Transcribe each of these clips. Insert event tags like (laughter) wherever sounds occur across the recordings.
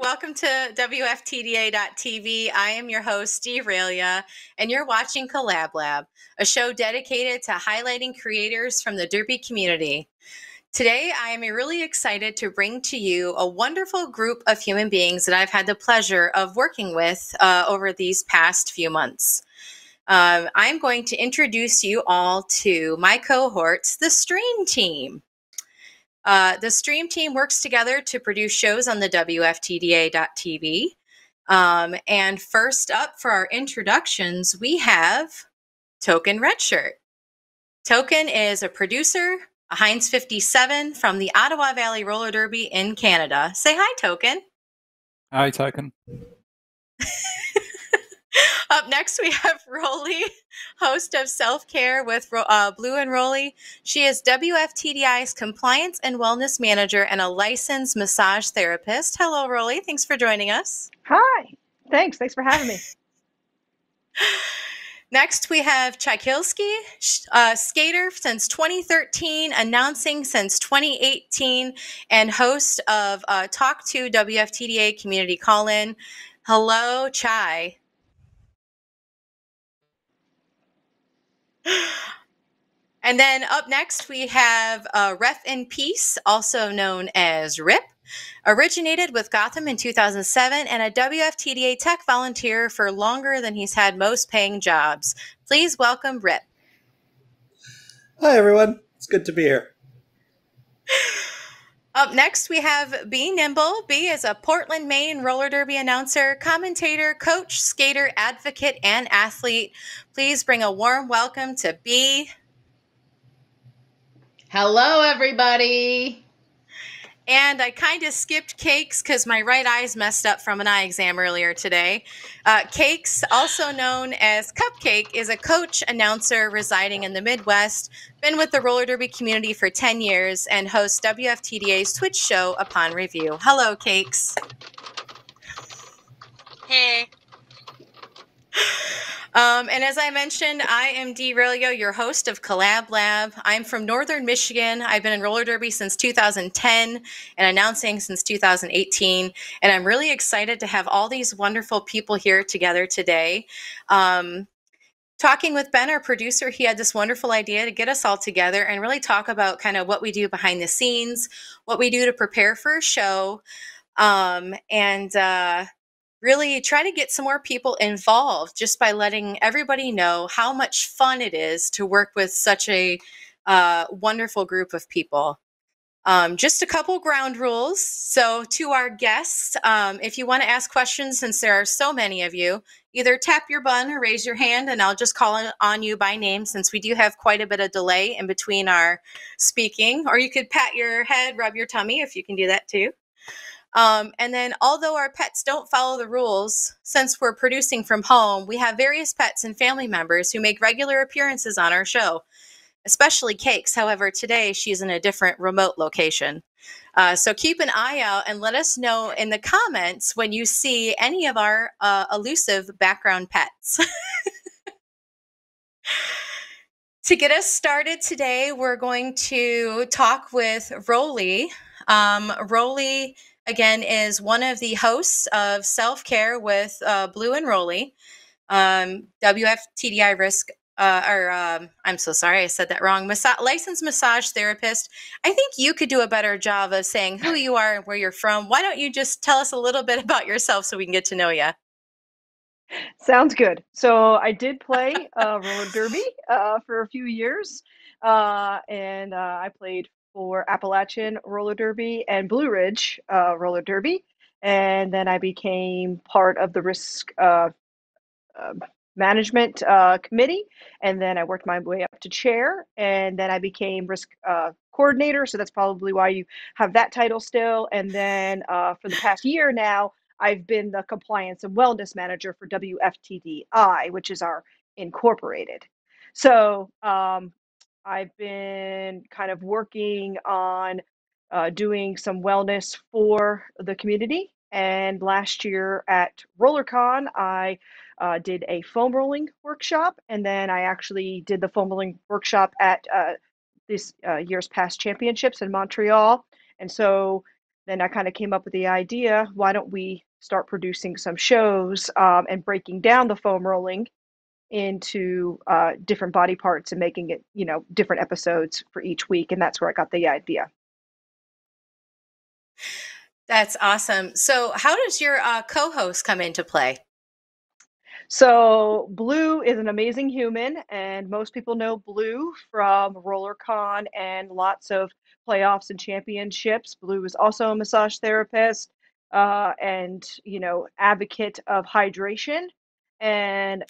Welcome to WFTDA.tv. I am your host, Dee Relio, and you're watching Collab Lab, a show dedicated to highlighting creators from the Derby community. Today, I am really excited to bring to you a wonderful group of human beings that I've had the pleasure of working with uh, over these past few months. Um, I'm going to introduce you all to my cohorts, the Stream Team. Uh, the stream team works together to produce shows on the WFTDA.tv. Um, and first up for our introductions, we have Token Redshirt. Token is a producer, a Heinz 57 from the Ottawa Valley Roller Derby in Canada. Say hi, Token. Hi, Token. (laughs) (laughs) Up next, we have (laughs) Rolly, host of Self Care with uh, Blue and Rolly. She is WFTDI's Compliance and Wellness Manager and a licensed massage therapist. Hello, Rolly. Thanks for joining us. Hi. Thanks. Thanks for having me. (laughs) Next, we have Chykilski, uh, skater since 2013, announcing since 2018, and host of uh, Talk to WFTDA Community Call In. Hello, Chai. And then up next, we have uh, Ref in Peace, also known as RIP. Originated with Gotham in 2007 and a WFTDA tech volunteer for longer than he's had most paying jobs. Please welcome Rip. Hi, everyone. It's good to be here. (laughs) Up next, we have B Nimble. B is a Portland, Maine roller derby announcer, commentator, coach, skater, advocate, and athlete. Please bring a warm welcome to B. Hello, everybody. And I kind of skipped Cakes because my right eye's messed up from an eye exam earlier today. Uh, Cakes, also known as Cupcake, is a coach announcer residing in the Midwest, been with the roller derby community for 10 years, and hosts WFTDA's Twitch show Upon Review. Hello, Cakes. Hey. Um, and as I mentioned, I am Dee Relio, your host of Collab Lab. I'm from Northern Michigan. I've been in roller derby since 2010 and announcing since 2018. And I'm really excited to have all these wonderful people here together today. Um, talking with Ben, our producer, he had this wonderful idea to get us all together and really talk about kind of what we do behind the scenes, what we do to prepare for a show. Um, and uh, really try to get some more people involved just by letting everybody know how much fun it is to work with such a uh, wonderful group of people. Um, just a couple ground rules. So, to our guests, um, if you want to ask questions, since there are so many of you, either tap your button or raise your hand, and I'll just call on you by name since we do have quite a bit of delay in between our speaking. Or you could pat your head, rub your tummy if you can do that too. Um, and then, although our pets don't follow the rules, since we're producing from home, we have various pets and family members who make regular appearances on our show, especially Cakes. However, today she's in a different remote location. Uh, so keep an eye out and let us know in the comments when you see any of our uh, elusive background pets. (laughs) to get us started today, we're going to talk with Rolly. Um, Rolly again, is one of the hosts of Self Care with uh, Blue and Rolly, um, WFTDI risk. Uh, or um, I'm so sorry, I said that wrong. Massa- licensed massage therapist. I think you could do a better job of saying who you are and where you're from. Why don't you just tell us a little bit about yourself so we can get to know you? Sounds good. So I did play uh, roller derby uh, for a few years, uh, and uh, I played for Appalachian Roller Derby and Blue Ridge uh, Roller Derby. And then I became part of the risk uh, uh, management uh, committee. And then I worked my way up to chair. And then I became risk uh, coordinator. So that's probably why you have that title still. And then uh, for the past year now, I've been the compliance and wellness manager for WFTDI, which is our incorporated. So um, I've been kind of working on uh, doing some wellness for the community. And last year at RollerCon, I uh, did a foam rolling workshop, and then I actually did the foam rolling workshop at uh, this uh, year's past championships in Montreal. And so then I kind of came up with the idea why don't we start producing some shows um, and breaking down the foam rolling into uh, different body parts and making it, you know, different episodes for each week. And that's where I got the idea. That's awesome. So, how does your uh, co host come into play? So, Blue is an amazing human, and most people know Blue from RollerCon and lots of playoffs and championships. Blue is also a massage therapist uh, and, you know, advocate of hydration. And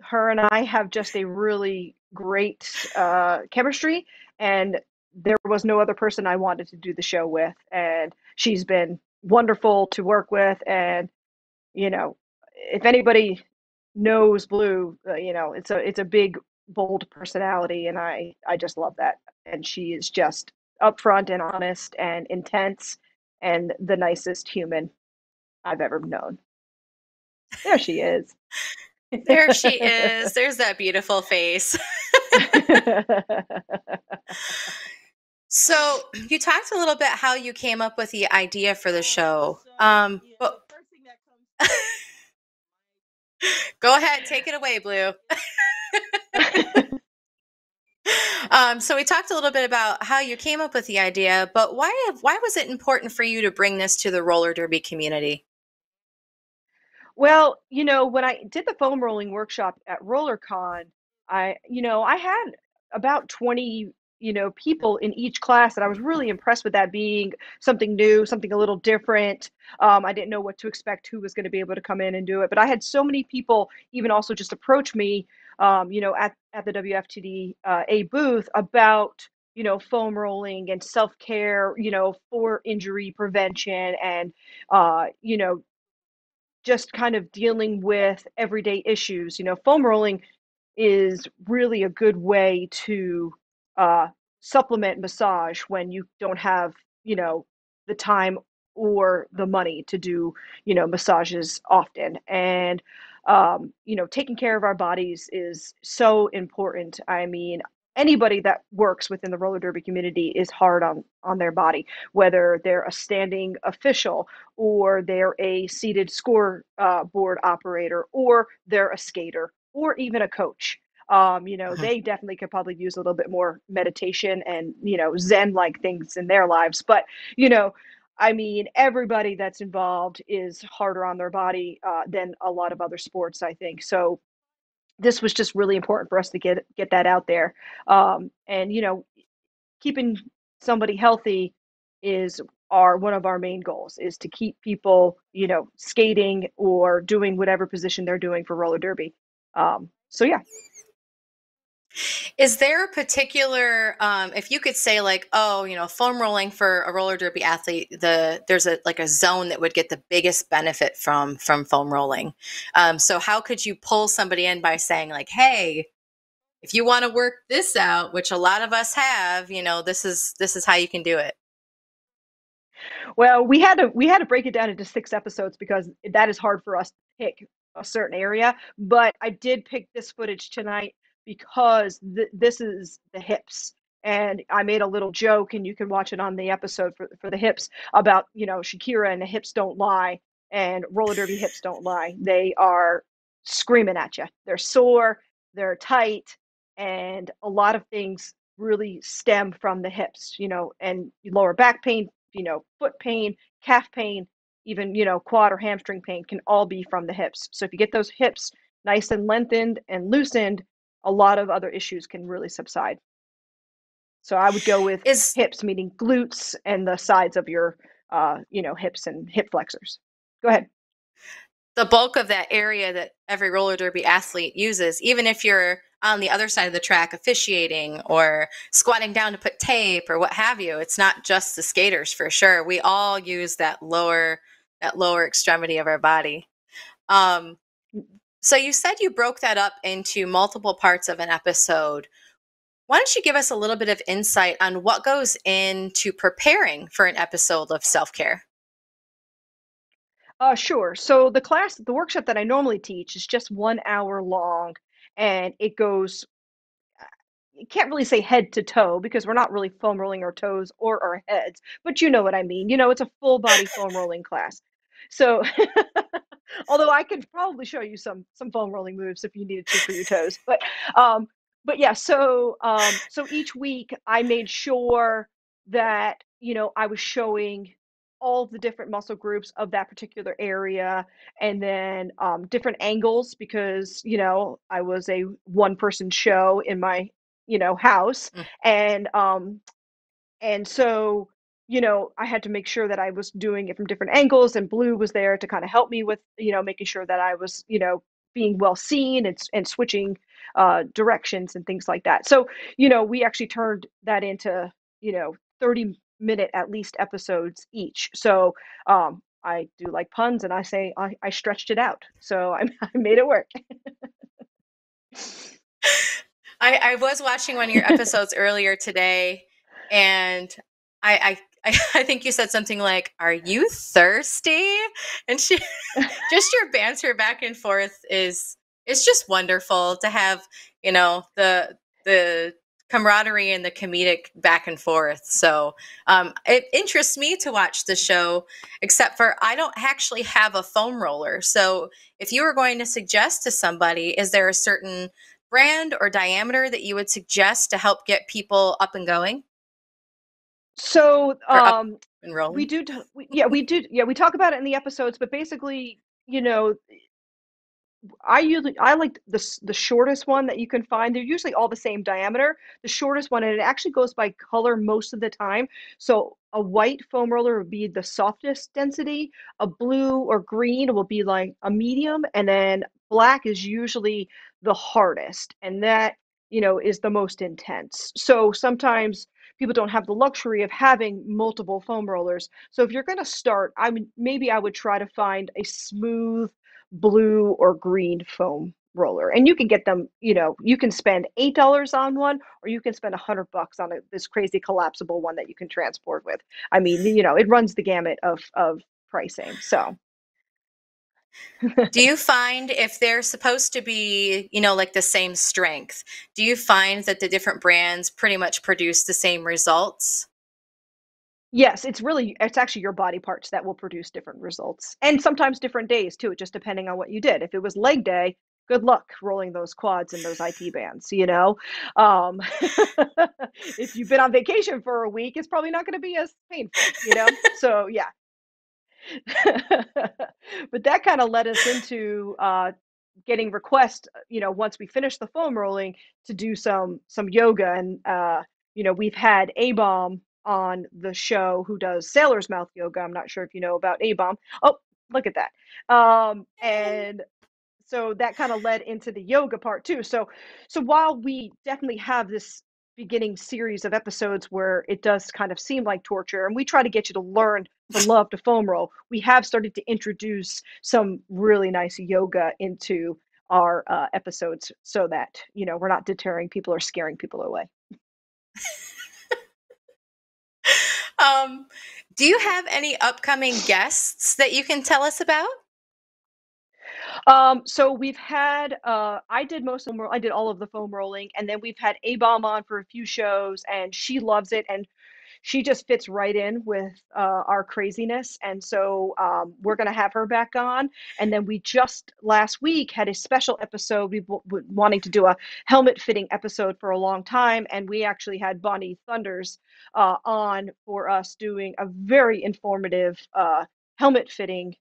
her and I have just a really great uh, chemistry, and there was no other person I wanted to do the show with. And she's been wonderful to work with. And, you know, if anybody knows Blue, uh, you know, it's a it's a big, bold personality, and I I just love that. And she is just upfront and honest and intense, and the nicest human I've ever known. There she is. There she is. There's that beautiful face. (laughs) so you talked a little bit how you came up with the idea for the show. Um, but (laughs) go ahead, take it away, Blue. (laughs) um, so we talked a little bit about how you came up with the idea, but why why was it important for you to bring this to the roller derby community? Well, you know, when I did the foam rolling workshop at RollerCon, I, you know, I had about 20, you know, people in each class, and I was really impressed with that being something new, something a little different. Um, I didn't know what to expect, who was going to be able to come in and do it, but I had so many people even also just approach me, um, you know, at at the WFTD uh, a booth about you know foam rolling and self care, you know, for injury prevention and uh, you know just kind of dealing with everyday issues. You know, foam rolling is really a good way to uh, supplement massage when you don't have, you know, the time or the money to do, you know, massages often. And, um, you know, taking care of our bodies is so important. I mean, anybody that works within the roller derby community is hard on on their body whether they're a standing official or they're a seated score uh, board operator or they're a skater or even a coach um, you know mm-hmm. they definitely could probably use a little bit more meditation and you know zen like things in their lives but you know I mean, everybody that's involved is harder on their body uh, than a lot of other sports, I think. So, this was just really important for us to get get that out there. Um, and you know, keeping somebody healthy is our one of our main goals is to keep people you know skating or doing whatever position they're doing for roller derby. Um, so yeah. Is there a particular, um, if you could say like, oh, you know, foam rolling for a roller derby athlete, the there's a like a zone that would get the biggest benefit from from foam rolling. Um, so how could you pull somebody in by saying like, hey, if you want to work this out, which a lot of us have, you know, this is this is how you can do it. Well, we had to we had to break it down into six episodes because that is hard for us to pick a certain area. But I did pick this footage tonight because th- this is the hips and I made a little joke, and you can watch it on the episode for for the hips about you know Shakira and the hips don't lie, and roller derby hips don't lie. They are screaming at you. They're sore, they're tight, and a lot of things really stem from the hips. You know, and lower back pain, you know, foot pain, calf pain, even you know quad or hamstring pain can all be from the hips. So if you get those hips nice and lengthened and loosened a lot of other issues can really subside. So I would go with is, hips, meaning glutes and the sides of your, uh, you know, hips and hip flexors. Go ahead. The bulk of that area that every roller derby athlete uses, even if you're on the other side of the track officiating or squatting down to put tape or what have you, it's not just the skaters for sure. We all use that lower that lower extremity of our body. Um, so you said you broke that up into multiple parts of an episode. Why don't you give us a little bit of insight on what goes into preparing for an episode of self care? Uh, sure. So the class, the workshop that I normally teach is just one hour long, and it goes You can't really say head to toe because we're not really foam rolling our toes or our heads, but you know what I mean. You know, it's a full body foam rolling class. So, (laughs) although I could (laughs) probably show you some some foam rolling moves if you needed to for your toes, but um, but yeah. So um, so each week I made sure that you know I was showing all the different muscle groups of that particular area and then um, different angles because you know i was a one person show in my you know house Mm. and um and so you know i had to make sure that i was doing it from different angles and blue was there to kind of help me with you know making sure that i was you know being well seen and, and switching uh directions and things like that. So you know we actually turned that into you know 30 minute at least episodes each. So um i do like puns and i say i, I stretched it out. So (laughs) I, I made it work. (laughs) I, I was watching one of your episodes earlier today, and I, I I (laughs) I think you said something like, "Are you thirsty?" And she (laughs) just your banter back and forth is it's just wonderful to have you know the the camaraderie and the comedic back and forth. So um, it interests me to watch the show, except for I don't actually have a foam roller. So if you were going to suggest to somebody, is there a certain brand or diameter that you would suggest to help get people up and going so um we do t- we, yeah we do yeah we talk about it in the episodes but basically you know I usually I like the the shortest one that you can find. They're usually all the same diameter. The shortest one, and it actually goes by color most of the time. So a white foam roller would be the softest density. A blue or green will be like a medium, and then black is usually the hardest, and that, you know, is the most intense. So sometimes people don't have the luxury of having multiple foam rollers. So if you're going to start, I mean, maybe I would try to find a smooth blue or green foam roller and you can get them you know you can spend eight dollars on one or you can spend a hundred bucks on a, this crazy collapsible one that you can transport with i mean you know it runs the gamut of of pricing so Do you (laughs) find if they're supposed to be, you know, like the same strength, do you find that the different brands pretty much produce the same results? yes it's really it's actually your body parts that will produce different results and sometimes different days too just depending on what you did if it was leg day good luck rolling those quads and those IT bands, you know. Um, (laughs) if you've been on vacation for a week, it's probably not going to be as painful, you know. So yeah, (laughs) but that kind of led us into uh, getting requests. uh, You know, once we finished the foam rolling, to do some some yoga, and uh, you know, we've had A Bomb on the show who does Sailor's Mouth yoga. I'm not sure if you know about A Bomb. Oh, look at that. Um, and so that kind of led into the yoga part too. So so while we definitely have this beginning series of episodes where it does kind of seem like torture and we try to get you to learn to love to foam roll, we have started to introduce some really nice yoga into our uh, episodes so that you know we're not deterring people or scaring people away. (laughs) Um, do you have any upcoming guests that you can tell us about? Um, so we've had uh, I did most of them. I did all of the foam rolling, and then we've had A Bomb on for a few shows, and she loves it, and she just fits right in with uh, our craziness. And so um, we're gonna have her back on, and then we just last week had a special episode. We've w- w- wanting to do a helmet fitting episode for a long time, and we actually had Bonnie Thunders uh, on for us doing a very informative uh, helmet fitting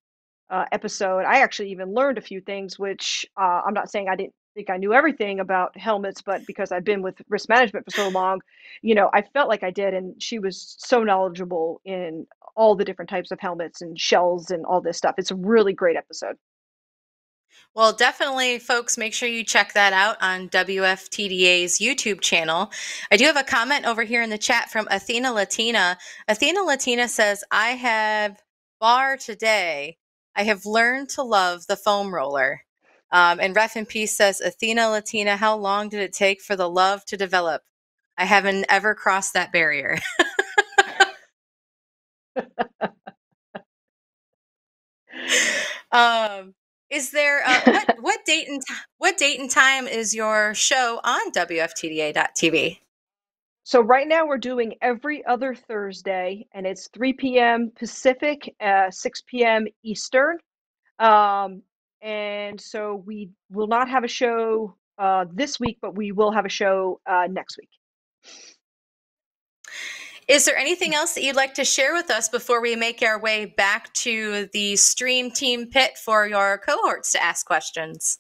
uh, episode, I actually even learned a few things, which uh, I'm not saying I didn't think I knew everything about helmets, but because I've been with risk management for so long, you know, I felt like I did. And she was so knowledgeable in all the different types of helmets and shells and all this stuff. It's a really great episode. Well, definitely, folks, make sure you check that out on WFTDA's YouTube channel. I do have a comment over here in the chat from Athena Latina. Athena Latina says, I have bar today. I have learned to love the foam roller. Um, and Ref in Peace says, Athena Latina, how long did it take for the love to develop? I haven't ever crossed that barrier. (laughs) um, Is there uh, what (laughs) what date and t- what date and time is your show on WFTDA.tv? So right now we're doing every other Thursday, and it's 3 p.m. Pacific, uh, 6 p.m. Eastern. Um, and so we will not have a show uh, this week, but we will have a show uh, next week. Is there anything else that you'd like to share with us before we make our way back to the stream team pit for your cohorts to ask questions?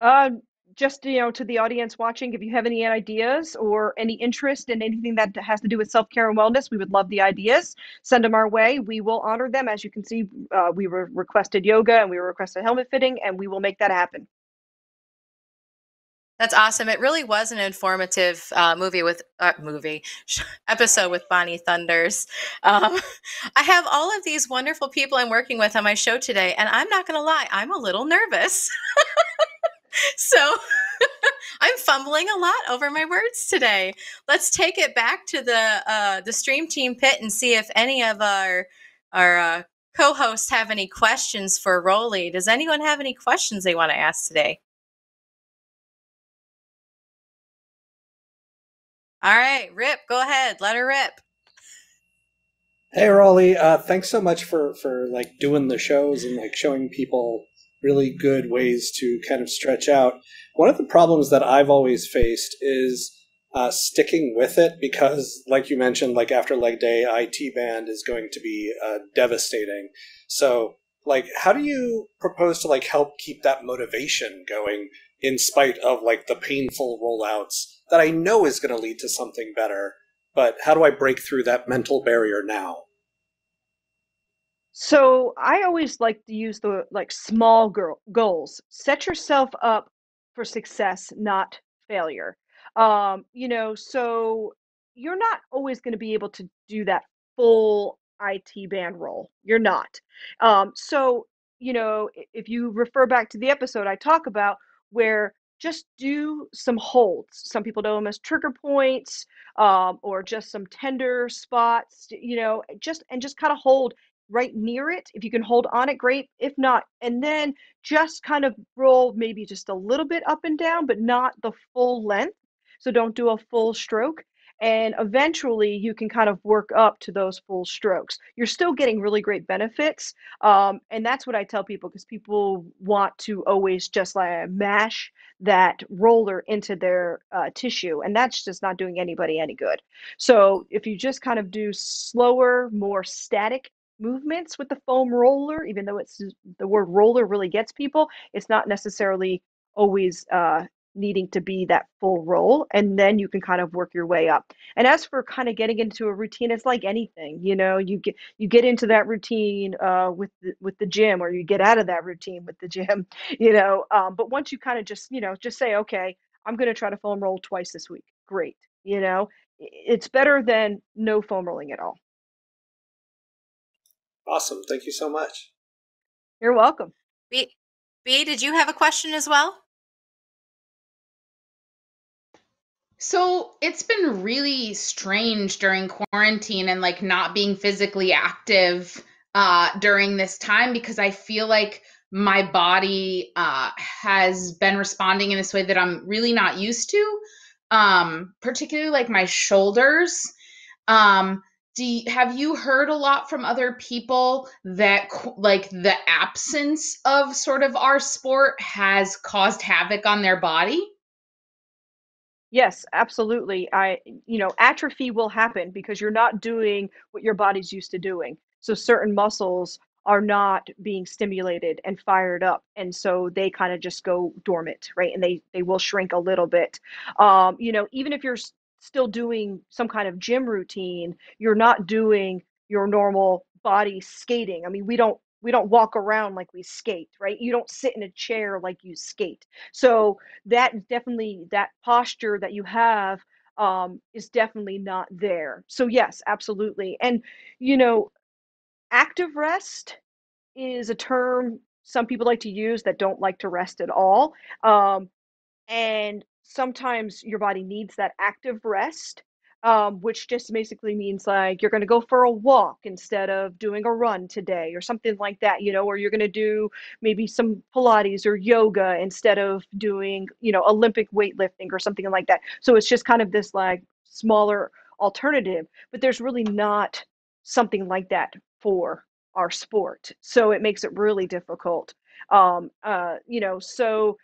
Uh, just you know, to the audience watching, if you have any ideas or any interest in anything that has to do with self care and wellness, we would love the ideas. Send them our way. We will honor them. As you can see, uh, we were requested yoga and we requested helmet fitting, and we will make that happen. That's awesome. It really was an informative uh, movie with uh, movie episode with Bonnie Thunders. Um, (laughs) I have all of these wonderful people I'm working with on my show today, and I'm not going to lie, I'm a little nervous. (laughs) so (laughs) I'm fumbling a lot over my words today. Let's take it back to the uh, the stream team pit and see if any of our our uh, co-hosts have any questions for Rolly. Does anyone have any questions they want to ask today? All right, Rip, go ahead. Let her rip. Hey, Rolly. Uh, thanks so much for for like doing the shows and like showing people really good ways to kind of stretch out. One of the problems that I've always faced is uh, sticking with it because, like you mentioned, like after leg day, IT band is going to be uh, devastating. So, like, how do you propose to like help keep that motivation going in spite of like the painful rollouts that I know is going to lead to something better? But how do I break through that mental barrier now? So I always like to use the like small girl goals. Set yourself up for success, not failure. Um, you know, so you're not always going to be able to do that full IT band roll. You're not. Um, so, you know, if you refer back to the episode I talk about where just do some holds. Some people know them as trigger points, um, or just some tender spots, you know, just and just kind of hold right near it. If you can hold on it, great. If not, and then just kind of roll maybe just a little bit up and down, but not the full length. So don't do a full stroke. And eventually you can kind of work up to those full strokes. You're still getting really great benefits. Um, and that's what I tell people because people want to always just like mash that roller into their uh, tissue. And that's just not doing anybody any good. So if you just kind of do slower, more static movements with the foam roller, even though it's the word roller really gets people, it's not necessarily always uh, needing to be that full roll. And then you can kind of work your way up. And as for kind of getting into a routine, it's like anything, you know, you get you get into that routine uh, with the, with the gym, or you get out of that routine with the gym, (laughs) you know. Um, but once you kind of just you know just say, okay, I'm going to try to foam roll twice this week. Great, you know, it's better than no foam rolling at all. Awesome. Thank you so much. You're welcome. B, B, did you have a question as well? So it's been really strange during quarantine and like not being physically active uh, during this time because I feel like my body uh, has been responding in this way that I'm really not used to, um, particularly like my shoulders. Um, do you, have you heard a lot from other people that like the absence of sort of our sport has caused havoc on their body? Yes, absolutely. I, you know, atrophy will happen because you're not doing what your body's used to doing. So certain muscles are not being stimulated and fired up, and so they kind of just go dormant, right? And they they will shrink a little bit. Um, you know, even if you're still doing some kind of gym routine, you're not doing your normal body skating. I mean, we don't we don't walk around like we skate, right? You don't sit in a chair like you skate. So that definitely that posture that you have um, is definitely not there. So yes, absolutely. And you know, active rest is a term some people like to use that don't like to rest at all. Um, and sometimes your body needs that active rest um, which just basically means like you're going to go for a walk instead of doing a run today or something like that, you know, or you're going to do maybe some Pilates or yoga instead of doing, you know, Olympic weightlifting or something like that. So it's just kind of this like smaller alternative, but there's really not something like that for our sport. So it makes it really difficult. Um, uh, you know, so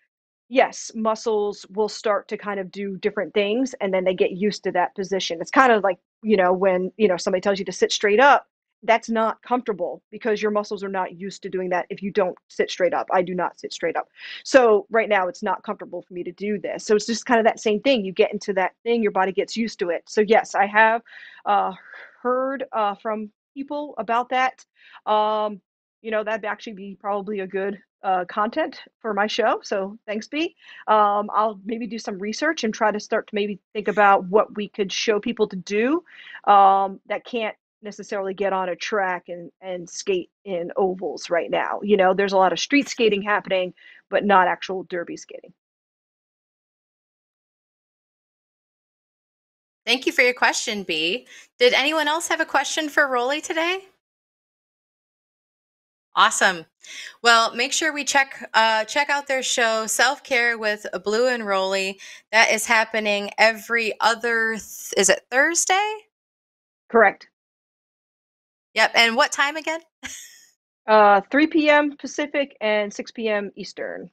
yes, muscles will start to kind of do different things and then they get used to that position. It's kind of like, you know, when, you know, somebody tells you to sit straight up, that's not comfortable because your muscles are not used to doing that if you don't sit straight up. I do not sit straight up. So right now it's not comfortable for me to do this. So it's just kind of that same thing. You get into that thing, your body gets used to it. So yes, I have uh, heard uh, from people about that. Um, you know, that'd actually be probably a good uh, content for my show. So thanks, B. Um, I'll maybe do some research and try to start to maybe think about what we could show people to do um, that can't necessarily get on a track and, and skate in ovals right now. You know, there's a lot of street skating happening, but not actual derby skating. Thank you for your question, B. Did anyone else have a question for Rolly today? Awesome. Well, make sure we check uh, check out their show Self Care with a Blue and Rolly. That is happening every other. Th- is it Thursday? Correct. Yep. And what time again? Uh, 3 p.m. Pacific and 6 p.m. Eastern.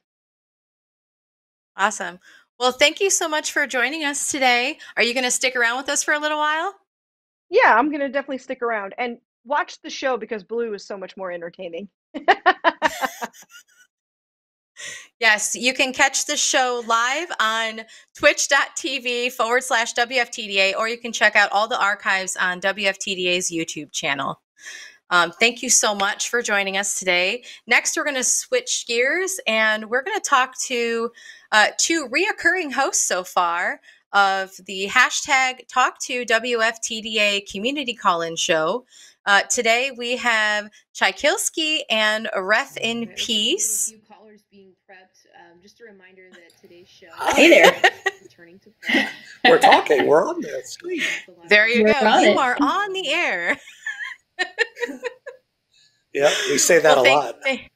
Awesome. Well, thank you so much for joining us today. Are you going to stick around with us for a little while? Yeah, I'm gonna definitely stick around and watch the show because Blue is so much more entertaining. (laughs) Yes, you can catch the show live on twitch.tv forward slash WFTDA, or you can check out all the archives on WFTDA's YouTube channel. Um, thank you so much for joining us today. Next, we're going to switch gears and we're going to talk to uh, two reoccurring hosts so far of the hashtag Talk to WFTDA community call in show. Uh, today we have Chykilski and Ref in Okay, Peace. A few callers being prepped. Um, just a reminder that today's show. (laughs) Hey there. (laughs) is Returning to form. (laughs) We're talking. We're on the screen. There you We're go. You it. are on the air. Yeah, we say that Well, a thank- lot. thank-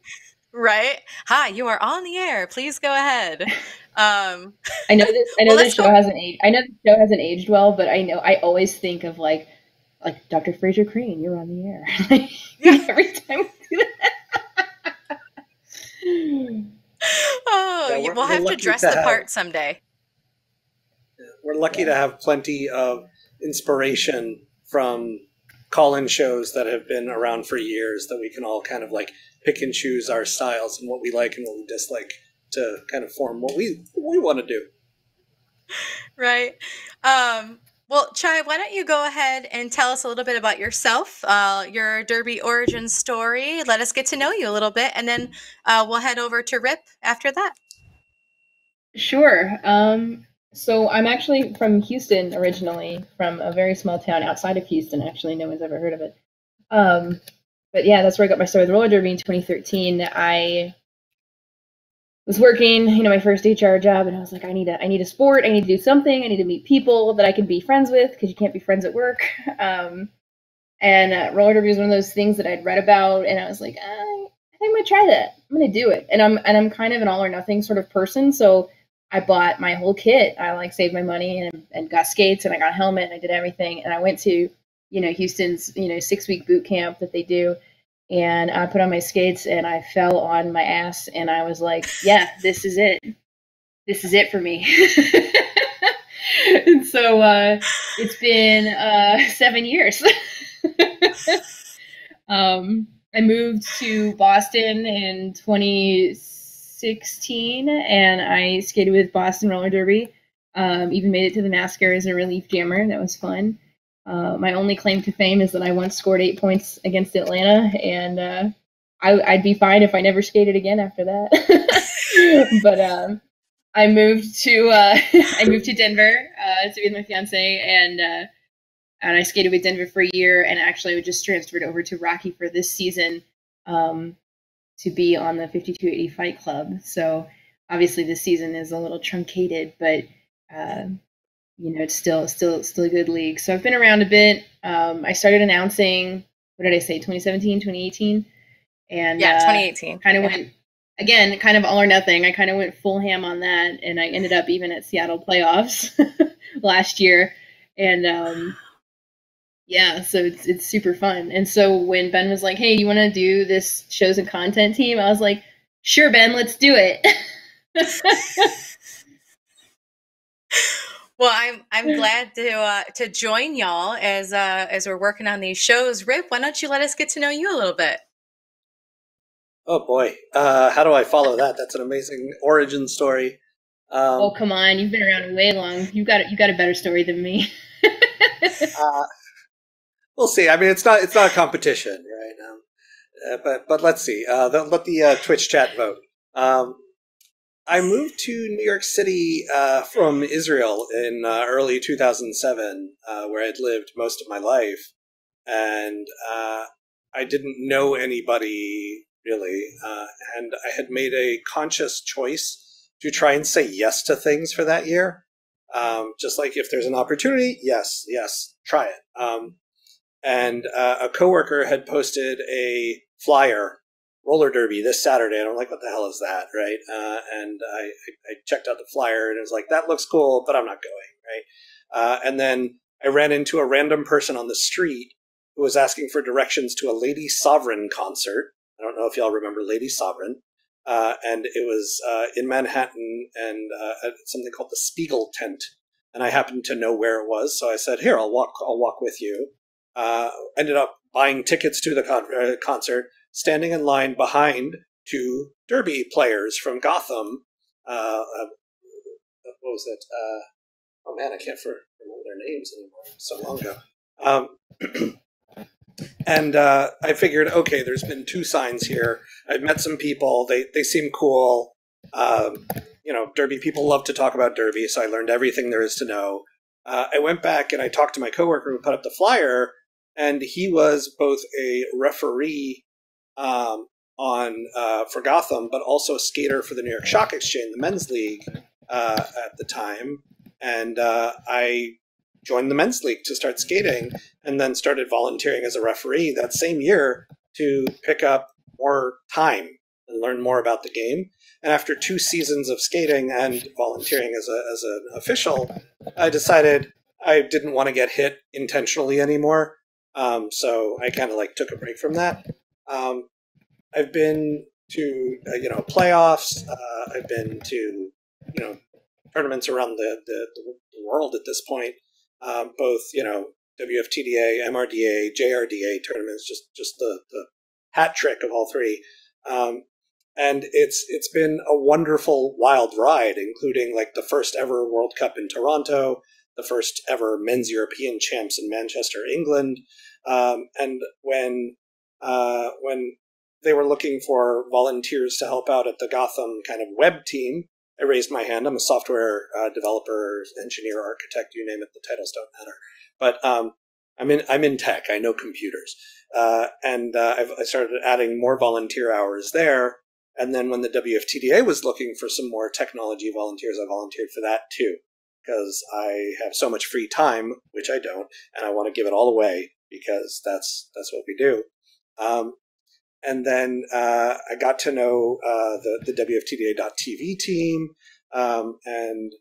right? Hi, you are on the air. Please go ahead. Um, I know this. I know Well, this show go- hasn't aged. I know the show hasn't aged well, but I know I always think of like, like Dr. Frasier Crane. You're on the air. (laughs) (laughs) Every time we do that. oh, Yeah, we're- we'll have to dress to the have- part someday. We're lucky to have plenty of inspiration from call-in shows that have been around for years that we can all kind of like pick and choose our styles and what we like and what we dislike to kind of form what we what we want to do. Right. Um, well, Chai, why don't you go ahead and tell us a little bit about yourself, uh, your Derby origin story. Let us get to know you a little bit, and then uh, we'll head over to Rip after that. Sure. Um, so I'm actually from Houston originally, from a very small town outside of Houston. Actually, no one's ever heard of it. Um, but yeah, that's where I got my start with roller derby in 2013. I was working, you know, my first HR job, and I was like, I need a, I need a sport. I need to do something. I need to meet people that I can be friends with because you can't be friends at work. (laughs) Um, and uh, roller derby was one of those things that I'd read about, and I was like, I, I think I'm gonna try that. I'm gonna do it. And I'm and I'm kind of an all or nothing sort of person, so I bought my whole kit. I like saved my money and, and got skates and I got a helmet and I did everything. And I went to, you know, Houston's, you know, six week boot camp that they do. And I put on my skates and I fell on my ass and I was like, yeah, this is it. This is it for me. (laughs) and so uh, it's been uh, seven years. (laughs) um, I moved to Boston in 2016 and I skated with Boston Roller Derby. Um, even made it to the Massacre as a relief jammer. That was fun. Uh, my only claim to fame is that I once scored eight points against Atlanta, and uh, I, I'd be fine if I never skated again after that. (laughs) but um, I moved to uh, (laughs) I moved to Denver uh, to be with my fiance, and uh, and I skated with Denver for a year, and actually I just transferred over to Rocky for this season um, to be on the 5280 Fight Club. So obviously this season is a little truncated, but uh, you know, it's still still still a good league. So I've been around a bit. Um, I started announcing. What did I say? 2017, 2018, and Yeah, uh, 2018. kind of went again, kind of all or nothing. I kind of went full ham on that, and I ended up even at Seattle playoffs (laughs) last year, and um, yeah, so it's it's super fun. And so when Ben was like, "Hey, you want to do this shows and content team?" I was like, "Sure, Ben, let's do it." (laughs) Well, I'm I'm glad to uh, to join y'all as uh, as we're working on these shows. Rip, why don't you let us get to know you a little bit? Oh boy, uh, how do I follow that? That's an amazing origin story. Um, oh come on, you've been around way long. You got you got a better story than me. (laughs) uh, we'll see. I mean, it's not it's not a competition, right? Um, uh, but but let's see. Uh, the, let the uh, Twitch chat vote. Um, I moved to New York City uh, from Israel in uh, early 2007, uh, where I'd lived most of my life, and uh, I didn't know anybody really, uh, and I had made a conscious choice to try and say yes to things for that year. Um, just like if there's an opportunity, yes, yes, try it. Um, and uh, a coworker had posted a flyer roller derby this Saturday, and I'm like, what the hell is that, right? Uh, and I, I checked out the flyer, and it was like, that looks cool, but I'm not going, right? Uh, and then I ran into a random person on the street who was asking for directions to a Lady Sovereign concert. I don't know if y'all remember Lady Sovereign. Uh, and it was uh, in Manhattan and uh, something called the Spiegel Tent. And I happened to know where it was, so I said, "Here, I'll walk. I'll walk with you." Uh, ended up buying tickets to the con- concert, standing in line behind two derby players from Gotham. Uh, what was it? oh man, I can't remember their names anymore. So long ago. Um, (clears throat) and uh, I figured, okay, there's been two signs here. I've met some people. They they seem cool. Um, you know, Derby people love to talk about Derby, so I learned everything there is to know. Uh, I went back and I talked to my coworker who put up the flyer, and he was both a referee um, on uh, for Gotham, but also a skater for the New York Shock Exchange, the men's league uh, at the time. And uh, I joined the men's league to start skating and then started volunteering as a referee that same year to pick up more time and learn more about the game. And after two seasons of skating and volunteering as, a, as an official, I decided I didn't want to get hit intentionally anymore. Um, so I kind of like took a break from that. Um, I've been to uh, you know playoffs. Uh, I've been to you know tournaments around the, the, the world at this point um, both you know WFTDA, MRDA, JRDA tournaments, just just the, the hat trick of all three. Um, and it's it's been a wonderful wild ride, including like the first ever World Cup in Toronto, the first ever men's European champs in Manchester, England, um, and when uh, when they were looking for volunteers to help out at the Gotham kind of web team, I raised my hand. I'm a software uh, developer, engineer, architect, you name it. The titles don't matter. But um, I'm in I'm in tech. I know computers, uh, and uh, i started adding more volunteer hours there. And then when the WFTDA was looking for some more technology volunteers, I volunteered for that too, because I have so much free time, which I don't, and I want to give it all away because that's that's what we do. Um, and then uh, I got to know uh, the the WFTDA.TV team, um, and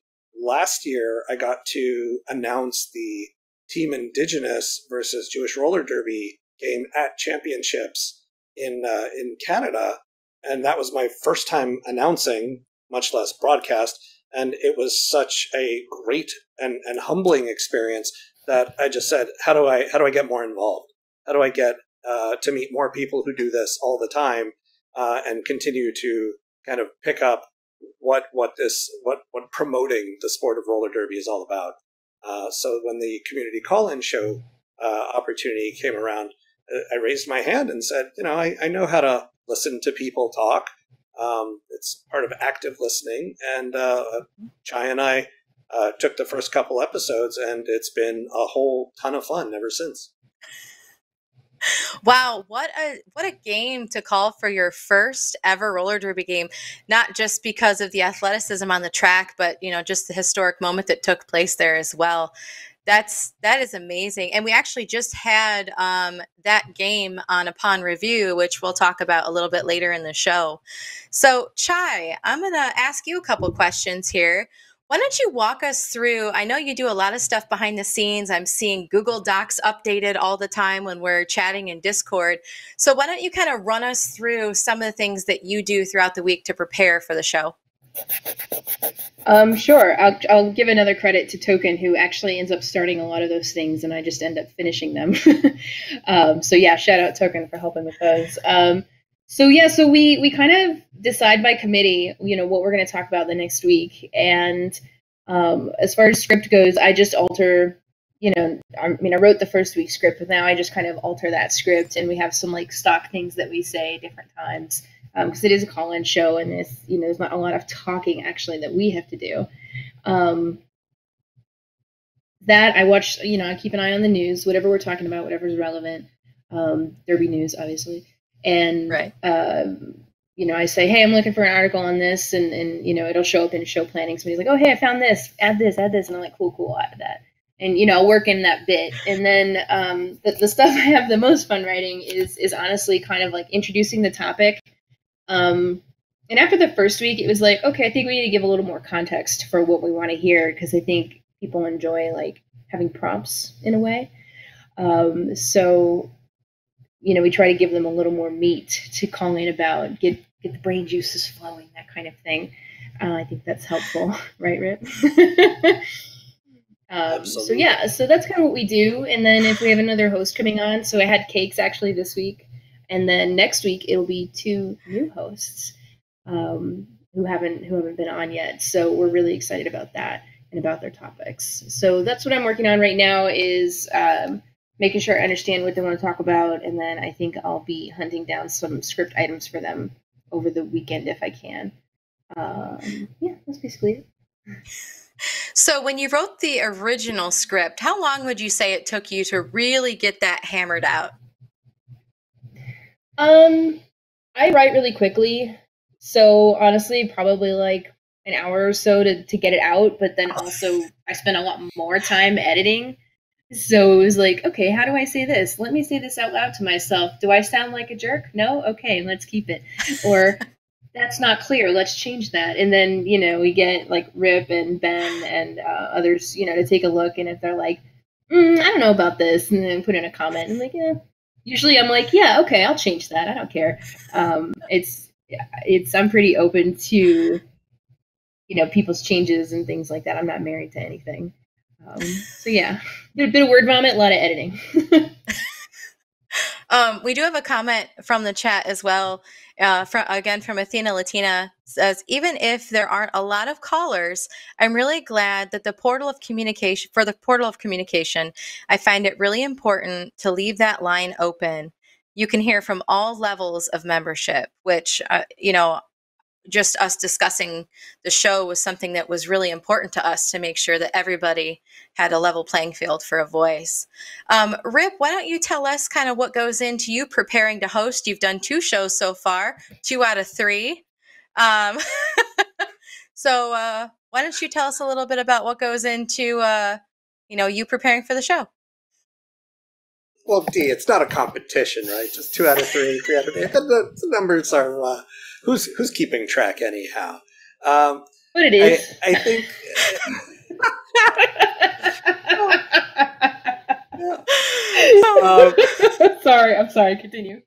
last year I got to announce the Team Indigenous versus Jewish Roller Derby game at Championships in uh, in Canada, and that was my first time announcing, much less broadcast. And it was such a great and, and humbling experience that I just said, how do I how do I get more involved? How do I get uh, to meet more people who do this all the time uh, and continue to kind of pick up what what this what what promoting the sport of roller derby is all about. Uh, so when the community call-in show uh, opportunity came around, uh, I raised my hand and said, you know, I, I know how to listen to people talk. Um, it's part of active listening, and uh, Chai and I took the first couple episodes, and it's been a whole ton of fun ever since. Wow, what a what a game to call for your first ever roller derby game. Not just because of the athleticism on the track, but you know, just the historic moment that took place there as well. That's that is amazing. And we actually just had um, that game on upon review, which we'll talk about a little bit later in the show. So, Chai, I'm gonna ask you a couple questions here. Why don't you walk us through? I know you do a lot of stuff behind the scenes. I'm seeing Google Docs updated all the time when we're chatting in Discord. So, why don't you kind of run us through some of the things that you do throughout the week to prepare for the show? Um, sure. I'll, I'll give another credit to Token, who actually ends up starting a lot of those things, and I just end up finishing them. (laughs) um, so yeah, shout out Token for helping with those. Um, so yeah, so we we kind of decide by committee, you know, what we're going to talk about the next week, and um, as far as script goes, I just alter. You know, I mean, I wrote the first week script, but now I just kind of alter that script, and we have some like stock things that we say different times because um, it is a call-in show and it's you know there's not a lot of talking actually that we have to do. Um, that i watch you know i keep an eye on the news whatever we're talking about whatever's relevant. Um, derby news obviously and right. um, you know i say hey i'm looking for an article on this and and you know it'll show up in show planning somebody's like oh hey i found this. Add this add this. And i'm like cool cool add that. And you know I'll work in that bit. And then um, the, the stuff (laughs) i have the most fun writing is is honestly kind of like introducing the topic um, and after the first week, it was like, okay, I think we need to give a little more context for what we want to hear because I think people enjoy like having prompts in a way. Um, so, you know, we try to give them a little more meat to call in about, get get the brain juices flowing, that kind of thing. Uh, I think that's helpful, (laughs) right, Rip? (laughs) um, so yeah, so that's kind of what we do. And then if we have another host coming on, so I had cakes actually this week. And then next week it'll be two new hosts um, who haven't who haven't been on yet. So we're really excited about that and about their topics. So that's what I'm working on right now is um, making sure I understand what they want to talk about, and then I think I'll be hunting down some script items for them over the weekend if I can. Um, yeah, that's basically it. So, when you wrote the original script, how long would you say it took you to really get that hammered out? Um, I write really quickly. So honestly, probably like an hour or so to, to get it out, but then also I spent a lot more time editing. So it was like, okay, how do I say this? Let me say this out loud to myself. Do I sound like a jerk? No? Okay, let's keep it. Or (laughs) that's not clear. Let's change that. And then, you know, we get like Rip and Ben and uh, others, you know, to take a look. And if they're like, mm, I don't know about this, and then put in a comment, and like, yeah, usually I'm like, yeah, okay, I'll change that. I don't care. Um, it's it's I'm pretty open to you know people's changes and things like that. I'm not married to anything. Um, so yeah, a bit of word vomit, a lot of editing. (laughs) um, we do have a comment from the chat as well uh, from, again from Athena Latina says, even if there aren't a lot of callers, I'm really glad that the portal of communication for the portal of communication, I find it really important to leave that line open. You can hear from all levels of membership, which uh, you know just us discussing the show was something that was really important to us to make sure that everybody had a level playing field for a voice. Um, Rip, why don't you tell us kind of what goes into you preparing to host? You've done two shows so far, two out of three. Um, (laughs) so uh, why don't you tell us a little bit about what goes into uh, you know you preparing for the show? Well, Dee, it's not a competition, right? Just two out of three, three out of eight. The, the numbers are uh, who's who's keeping track anyhow? Um, but it is. I, I think. um, (laughs) sorry, I'm sorry. Continue.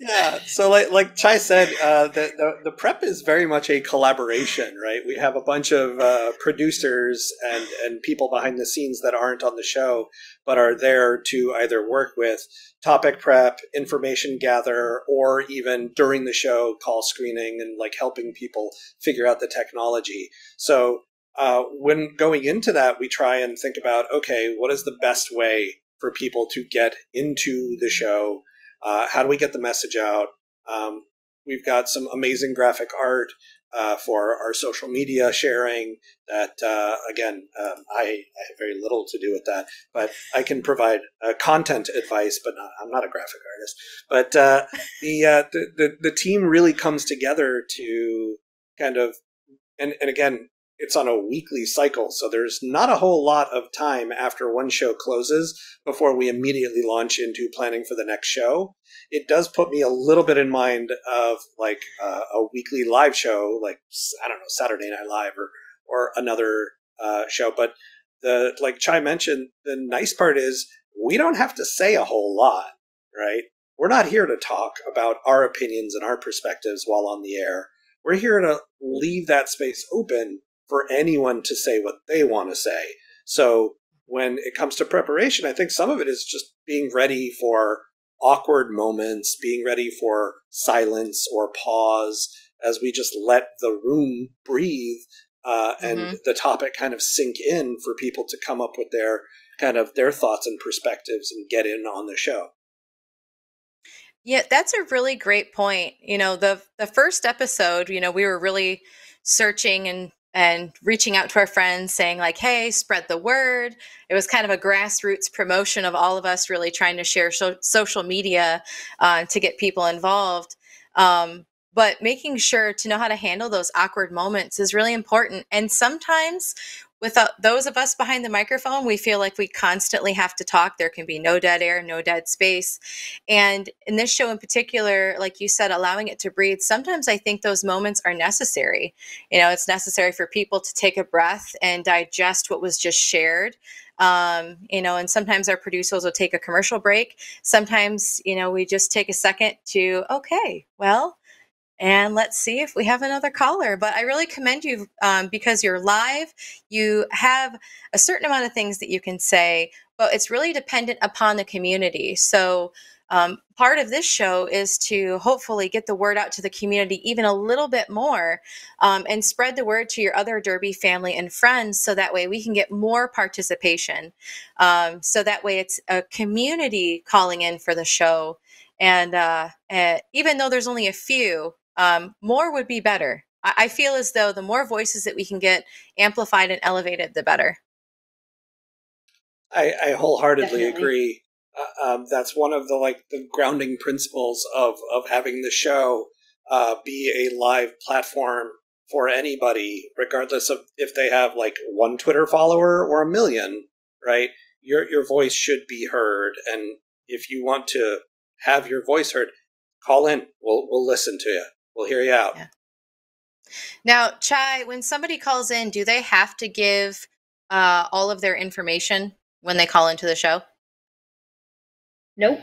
Yeah, so like like Chai said, uh, the, the, the prep is very much a collaboration, right? We have a bunch of uh, producers and and people behind the scenes that aren't on the show, but are there to either work with topic prep, information gather, or even during the show, call screening and like helping people figure out the technology. So uh, when going into that, we try and think about okay, what is the best way for people to get into the show? Uh, how do we get the message out? Um, we've got some amazing graphic art uh, for our social media sharing. That uh, again, um, I, I, have very little to do with that, but I can provide uh, content advice. But not, I'm not a graphic artist. But uh, (laughs) the, uh, the, the the team really comes together to kind of and and again. It's on a weekly cycle, so there's not a whole lot of time after one show closes before we immediately launch into planning for the next show it does put me a little bit in mind of like uh, a weekly live show, like I don't know Saturday Night Live or or another uh, show. But the like Chai mentioned, the nice part is we don't have to say a whole lot, right? We're not here to talk about our opinions and our perspectives while on the air. We're here to leave that space open for anyone to say what they want to say. So when it comes to preparation, I think some of it is just being ready for awkward moments, being ready for silence or pause as we just let the room breathe uh, and mm-hmm. the topic kind of sink in for people to come up with their kind of their thoughts and perspectives and get in on the show. Yeah, that's a really great point. You know, the the first episode, you know, we were really searching and and reaching out to our friends saying like hey spread the word. It was kind of a grassroots promotion of all of us really trying to share so- social media uh, to get people involved. Um, but making sure to know how to handle those awkward moments is really important. And sometimes without those of us behind the microphone, we feel like we constantly have to talk. There can be no dead air, no dead space. And in this show in particular, like you said, allowing it to breathe, sometimes I think those moments are necessary. You know, it's necessary for people to take a breath and digest what was just shared. Um, you know, and sometimes our producers will take a commercial break. Sometimes, you know, we just take a second to, okay, well, and let's see if we have another caller. But I really commend you um, because you're live. You have a certain amount of things that you can say, but it's really dependent upon the community. So, um, part of this show is to hopefully get the word out to the community even a little bit more um, and spread the word to your other Derby family and friends so that way we can get more participation. Um, so that way it's a community calling in for the show. And uh, uh, even though there's only a few, um, more would be better. I, I feel as though the more voices that we can get amplified and elevated, the better. I, I wholeheartedly Definitely. agree. Uh, um, that's one of the like the grounding principles of of having the show uh, be a live platform for anybody, regardless of if they have like one Twitter follower or a million. Right, your your voice should be heard, and if you want to have your voice heard, call in. We'll we'll listen to you. We'll hear you out. Yeah. Now, Chai, when somebody calls in, do they have to give uh, all of their information when they call into the show? Nope.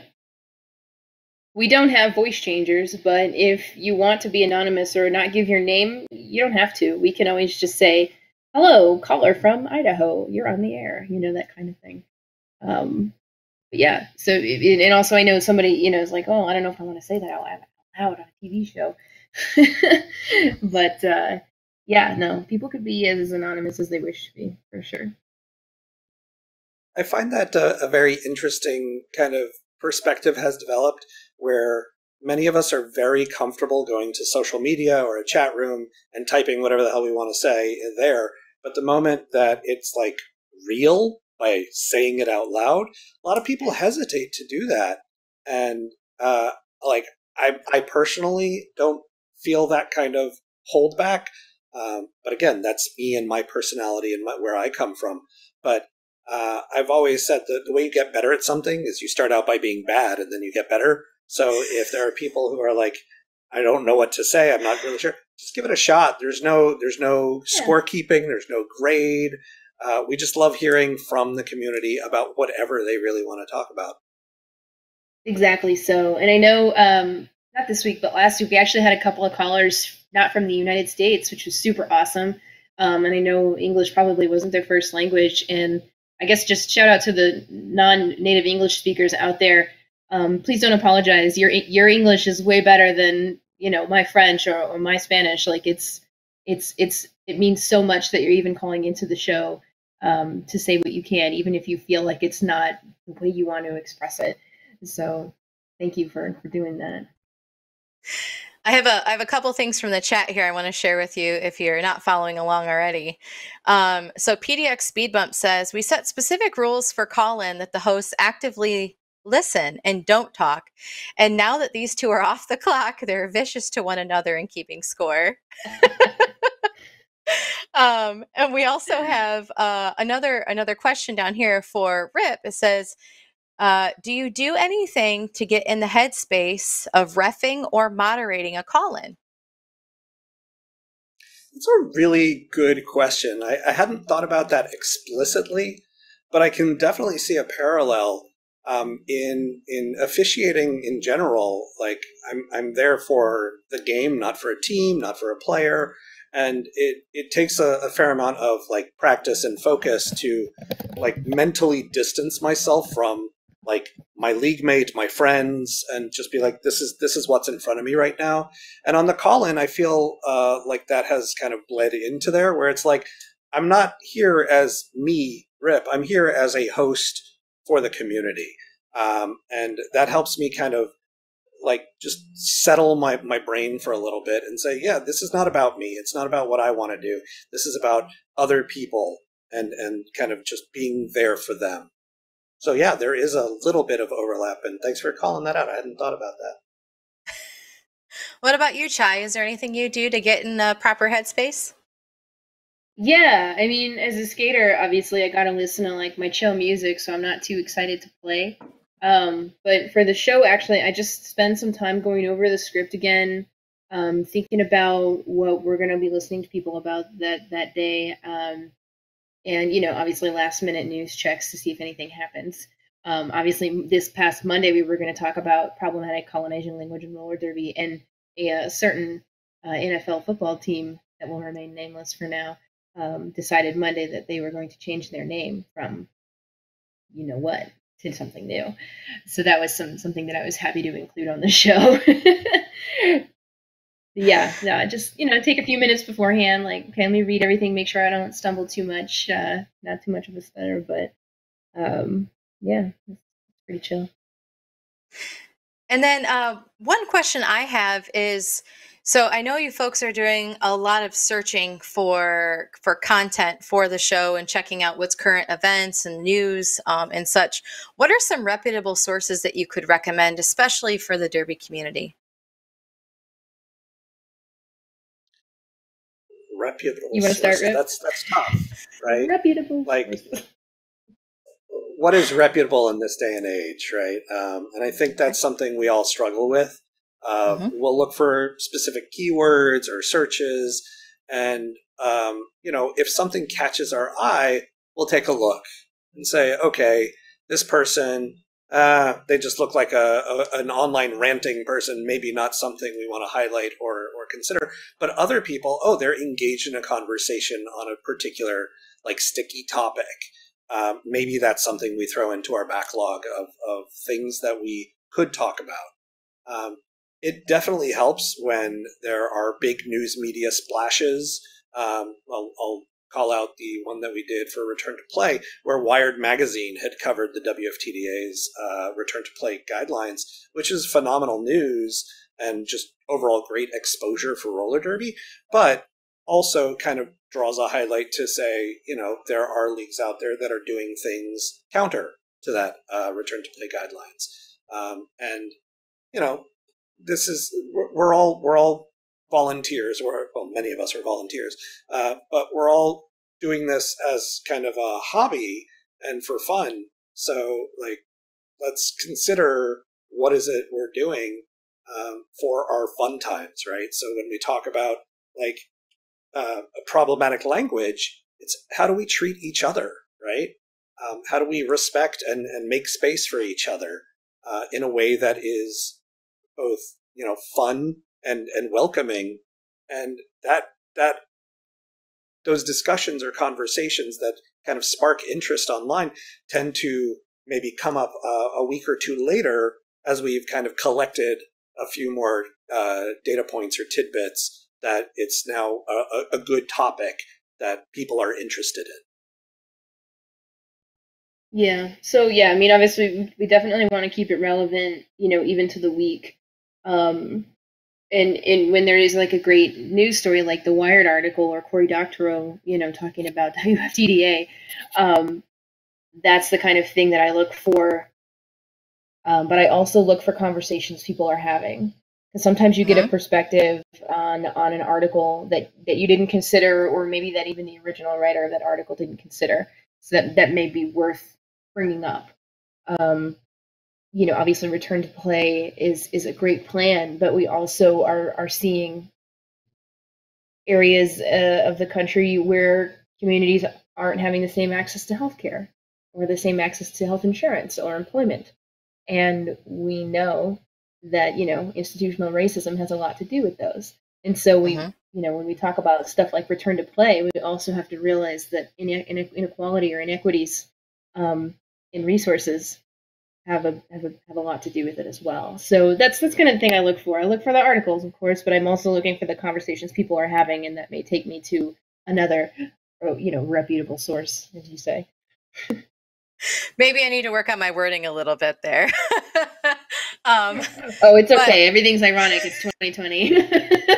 We don't have voice changers, but if you want to be anonymous or not give your name, you don't have to. We can always just say, hello, caller from Idaho, you're on the air, you know, that kind of thing. Um, yeah, so, and also I know somebody, you know, is like, oh, I don't know if I want to say that out loud on a TV show. (laughs) but uh, yeah, no, people could be as anonymous as they wish to be, for sure. I find that uh, a very interesting kind of perspective has developed where many of us are very comfortable going to social media or a chat room and typing whatever the hell we want to say there. But the moment that it's like real by saying it out loud, a lot of people hesitate to do that. And uh, like I, I personally don't feel that kind of holdback. Um, but again, that's me and my personality and my, where I come from. But uh, I've always said that the way you get better at something is you start out by being bad and then you get better. So if there are people who are like, I don't know what to say, I'm not really sure, just give it a shot. There's no there's no yeah. scorekeeping, there's no grade. Uh, we just love hearing from the community about whatever they really want to talk about. Exactly so. And I know um, not this week, but last week we actually had a couple of callers not from the United States, which was super awesome. Um, and I know English probably wasn't their first language. And I guess just shout out to the non-native English speakers out there. Um, please don't apologize. Your your English is way better than you know my French or, or my Spanish. Like it's it's it's it means so much that you're even calling into the show um, to say what you can, even if you feel like it's not the way you want to express it. So thank you for for doing that. I have a I have a couple things from the chat here I want to share with you if you're not following along already. Um, so PDX Speed Bump says we set specific rules for call in that the hosts actively listen and don't talk. And now that these two are (laughs) off the clock, they're vicious to one another in keeping score. (laughs) um, and we also have uh, another another question down here for Rip. It says, uh, "Do you do anything to get in the headspace of refing or moderating a call-in?" That's a really good question. I, I hadn't thought about that explicitly, but I can definitely see a parallel um, in in officiating in general. Like I'm I'm there for the game, not for a team, not for a player and it it takes a, a, fair amount of like practice and focus to like mentally distance myself from like my league mate my friends and just be like this is this is what's in front of me right now and on the call in i feel uh, like that has kind of bled into there where it's like i'm not here as me rip i'm here as a host for the community um, and that helps me kind of like just settle my, my brain for a little bit and say, yeah, this is not about me. It's not about what I want to do. This is about other people and, and kind of just being there for them. So yeah, there is a little bit of overlap and thanks for calling that out. I hadn't thought about that. (laughs) what about you, Chai? Is there anything you do to get in the proper headspace? Yeah, I mean, as a skater, obviously I gotta listen to like my chill music, so I'm not too excited to play. Um, but for the show, actually, I just spend some time going over the script again, um, thinking about what we're going to be listening to people about that that day, um, and you know, obviously, last minute news checks to see if anything happens. Um, obviously, this past Monday, we were going to talk about problematic Polynesian language and roller derby, and a, a certain uh, NFL football team that will remain nameless for now um, decided Monday that they were going to change their name from you know what to something new. So that was some something that I was happy to include on the (laughs) show. Yeah, no, just you know, take a few minutes beforehand. Like, can we read everything? Make sure I don't stumble too much. Uh, not too much of a stutter, but um, yeah, it's pretty chill. And then uh, one question I have is so I know you folks are doing a lot of searching for for content for the show and checking out what's current events and news um, and such. What are some reputable sources that you could recommend, especially for the Derby community? Reputable. You want to start? That's that's tough, right? Reputable. Like what is reputable in this day and age, right? Um, and I think that's something we all struggle with. Uh, mm-hmm. We'll look for specific keywords or searches, and um, you know, if something catches our eye, we'll take a look and say, okay, this person, uh, they just look like a, a, an online ranting person. Maybe not something we want to highlight or or consider. But other people, oh, they're engaged in a conversation on a particular like sticky topic. Um, maybe that's something we throw into our backlog of, of things that we could talk about. Um, it definitely helps when there are big news media splashes. Um, I'll, I'll, call out the one that we did for Return to Play, where Wired Magazine had covered the WFTDA's uh, Return to Play guidelines, which is phenomenal news and just overall great exposure for roller derby, but also kind of draws a highlight to say, you know, there are leagues out there that are doing things counter to that uh, Return to Play guidelines. Um, and, you know, this is we're all we're all volunteers or well many of us are volunteers uh, but we're all doing this as kind of a hobby and for fun. So like let's consider what is it we're doing um, for our fun times right? So when we talk about like uh, a problematic language it's how do we treat each other right? Um, how do we respect and, and make space for each other uh, in a way that is both you know fun and and welcoming and that that those discussions or conversations that kind of spark interest online tend to maybe come up uh, a week or two later as we've kind of collected a few more uh, data points or tidbits that it's now a, a good topic that people are interested in. Yeah. So yeah, I mean, obviously, we definitely want to keep it relevant, you know, even to the week. Um, and and when there is like a great news story like the Wired article or Cory Doctorow, you know, talking about (laughs) WFTDA, um, that's the kind of thing that I look for. Um, but I also look for conversations people are having. Because sometimes you get a Mhm. perspective on on an article that that you didn't consider, or maybe that even the original writer of that article didn't consider. So that that may be worth bringing up. Um, you know, obviously, return to play is is a great plan, but we also are are seeing areas uh, of the country where communities aren't having the same access to healthcare or the same access to health insurance or employment. And we know that, you know, institutional racism has a lot to do with those. And so we, Mhm. you know, when we talk about stuff like return to play, we also have to realize that ine- ine- inequality or inequities um, in resources have a, have a have a lot to do with it as well. So that's that's kind of the thing I look for. I look for the articles, of course, but I'm also looking for the conversations people are having, and that may take me to another, oh, you know, reputable source, as you say. (laughs) Maybe I need to work on my wording a little bit there. (laughs) um, Oh, it's But- okay. Everything's ironic. It's 2020. (laughs)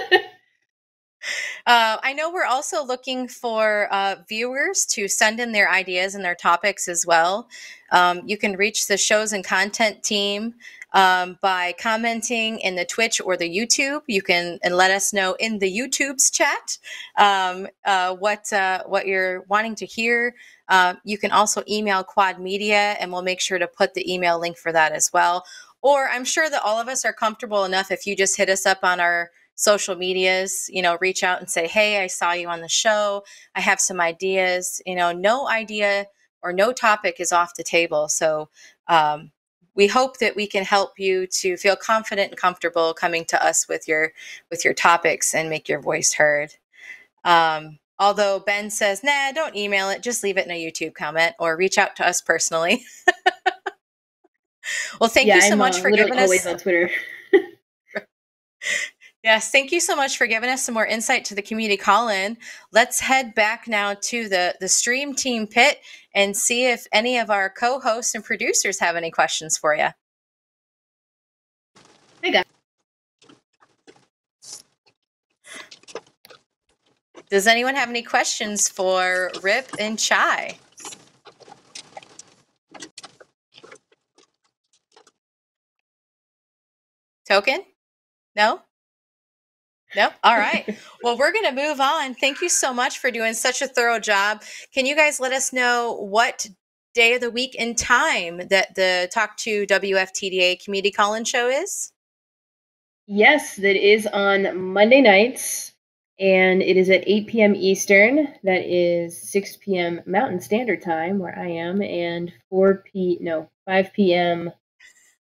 Uh, I know we're also looking for uh, viewers to send in their ideas and their topics as well. Um, you can reach the shows and content team um, by commenting in the Twitch or the YouTube. You can and let us know in the YouTube's chat um, uh, what uh, what you're wanting to hear. Uh, you can also email Quad Media, and we'll make sure to put the email link for that as well. Or I'm sure that all of us are comfortable enough if you just hit us up on our social medias, you know, reach out and say, Hey, I saw you on the show. I have some ideas. You know, no idea or no topic is off the table. So, um, we hope that we can help you to feel confident and comfortable coming to us with your with your topics and make your voice heard. Um, although Ben says, "Nah, don't email it. Just leave it in a YouTube comment or reach out to us personally." (laughs) well, thank yeah, you so I'm much uh, for giving us. always on Twitter. Yes, thank you so much for giving us some more insight to the community call-in. Let's head back now to the the stream team pit and see if any of our co-hosts and producers have any questions for you. Hey, guys. Does anyone have any questions for Rip and Chai? Token? No? No? All right. well, we're going to move on. Thank you so much for doing such a thorough job. Can you guys let us know what day of the week and time that the Talk to WFTDA community call-in show is? Yes, that is on Monday nights, and it is at 8 p.m. Eastern. That is 6 p.m. Mountain Standard Time, where I am, and 4 p. no 5 p.m.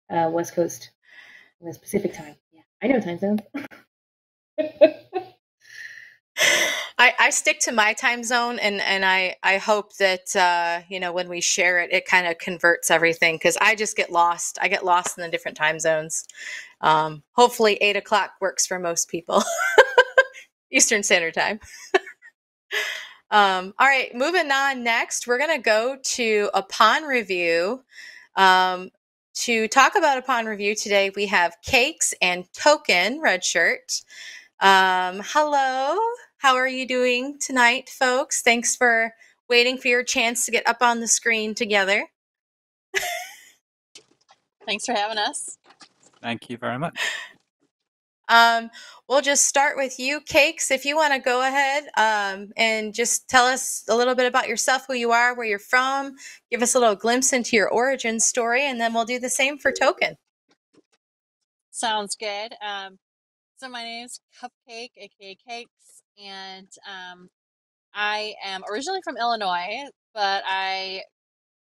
Uh, West Coast, West Pacific Time. Yeah, I know time zones. (laughs) I, I stick to my time zone and, and I, I hope that uh, you know when we share it it kind of converts everything because I just get lost. I get lost in the different time zones. Um, hopefully eight o'clock works for most people. (laughs) Eastern Standard Time. (laughs) um, all right, moving on next, we're gonna go to upon review. Um, to talk about upon review today, we have Cakes and Token Red Shirt. Um, hello. How are you doing tonight, folks? Thanks for waiting for your chance to get up on the screen together. Thanks for having us. Thank you very much. Um, we'll just start with you, Cakes. If you want to go ahead um, and just tell us a little bit about yourself, who you are, where you're from, give us a little glimpse into your origin story, and then we'll do the same for Token. Sounds good. Um, so my name's Cupcake, aka Cakes, and um, I am originally from Illinois, but I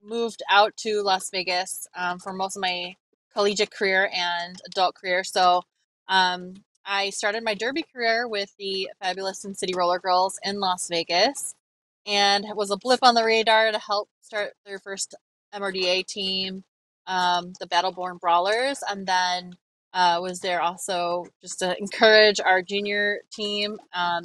moved out to Las Vegas um, for most of my collegiate career and adult career. So um, I started my derby career with the fabulous Sin City Roller Girls in Las Vegas, and it was a blip on the radar to help start their first MRDA team, um, the Battleborn Brawlers, and then uh, was there also just to encourage our junior team. Um,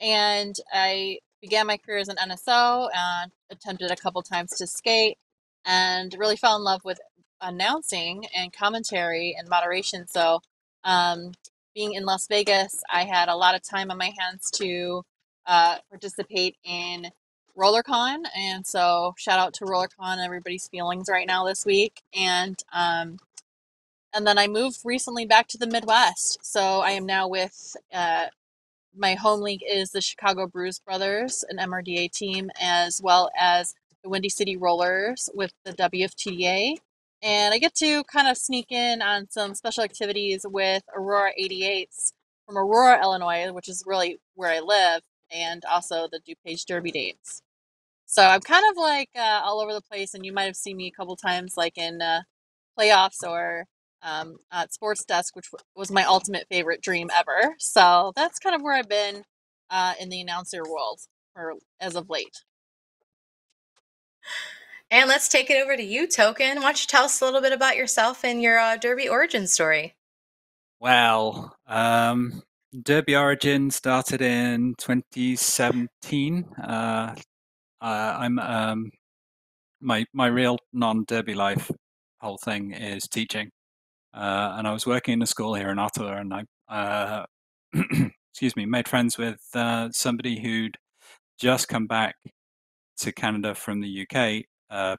and I began my career as an NSO and attempted a couple times to skate and really fell in love with announcing and commentary and moderation. So um, being in Las Vegas, I had a lot of time on my hands to uh, participate in RollerCon, and so shout out to RollerCon. And everybody's feelings right now this week, and um, and then I moved recently back to the Midwest. So I am now with uh, my home league is the Chicago Bruise Brothers, an MRDA team, as well as the Windy City Rollers with the WFTDA. And I get to kind of sneak in on some special activities with Aurora 88s from Aurora, Illinois, which is really where I live, and also the DuPage Derby Dames. So I'm kind of like uh, all over the place, and you might have seen me a couple times, like in uh, playoffs or um, at Sports Desk, which was my ultimate favorite dream ever. So that's kind of where I've been uh, in the announcer world, or as of late. And let's take it over to you, Token. Why don't you tell us a little bit about yourself and your uh, Derby origin story? Well, um, Derby origin started in 2017. Uh, uh, I'm um, my my real non-Derby life whole thing is teaching, uh, and I was working in a school here in Ottawa, and I uh, (clears throat) excuse me made friends with uh, somebody who'd just come back to Canada from the UK uh,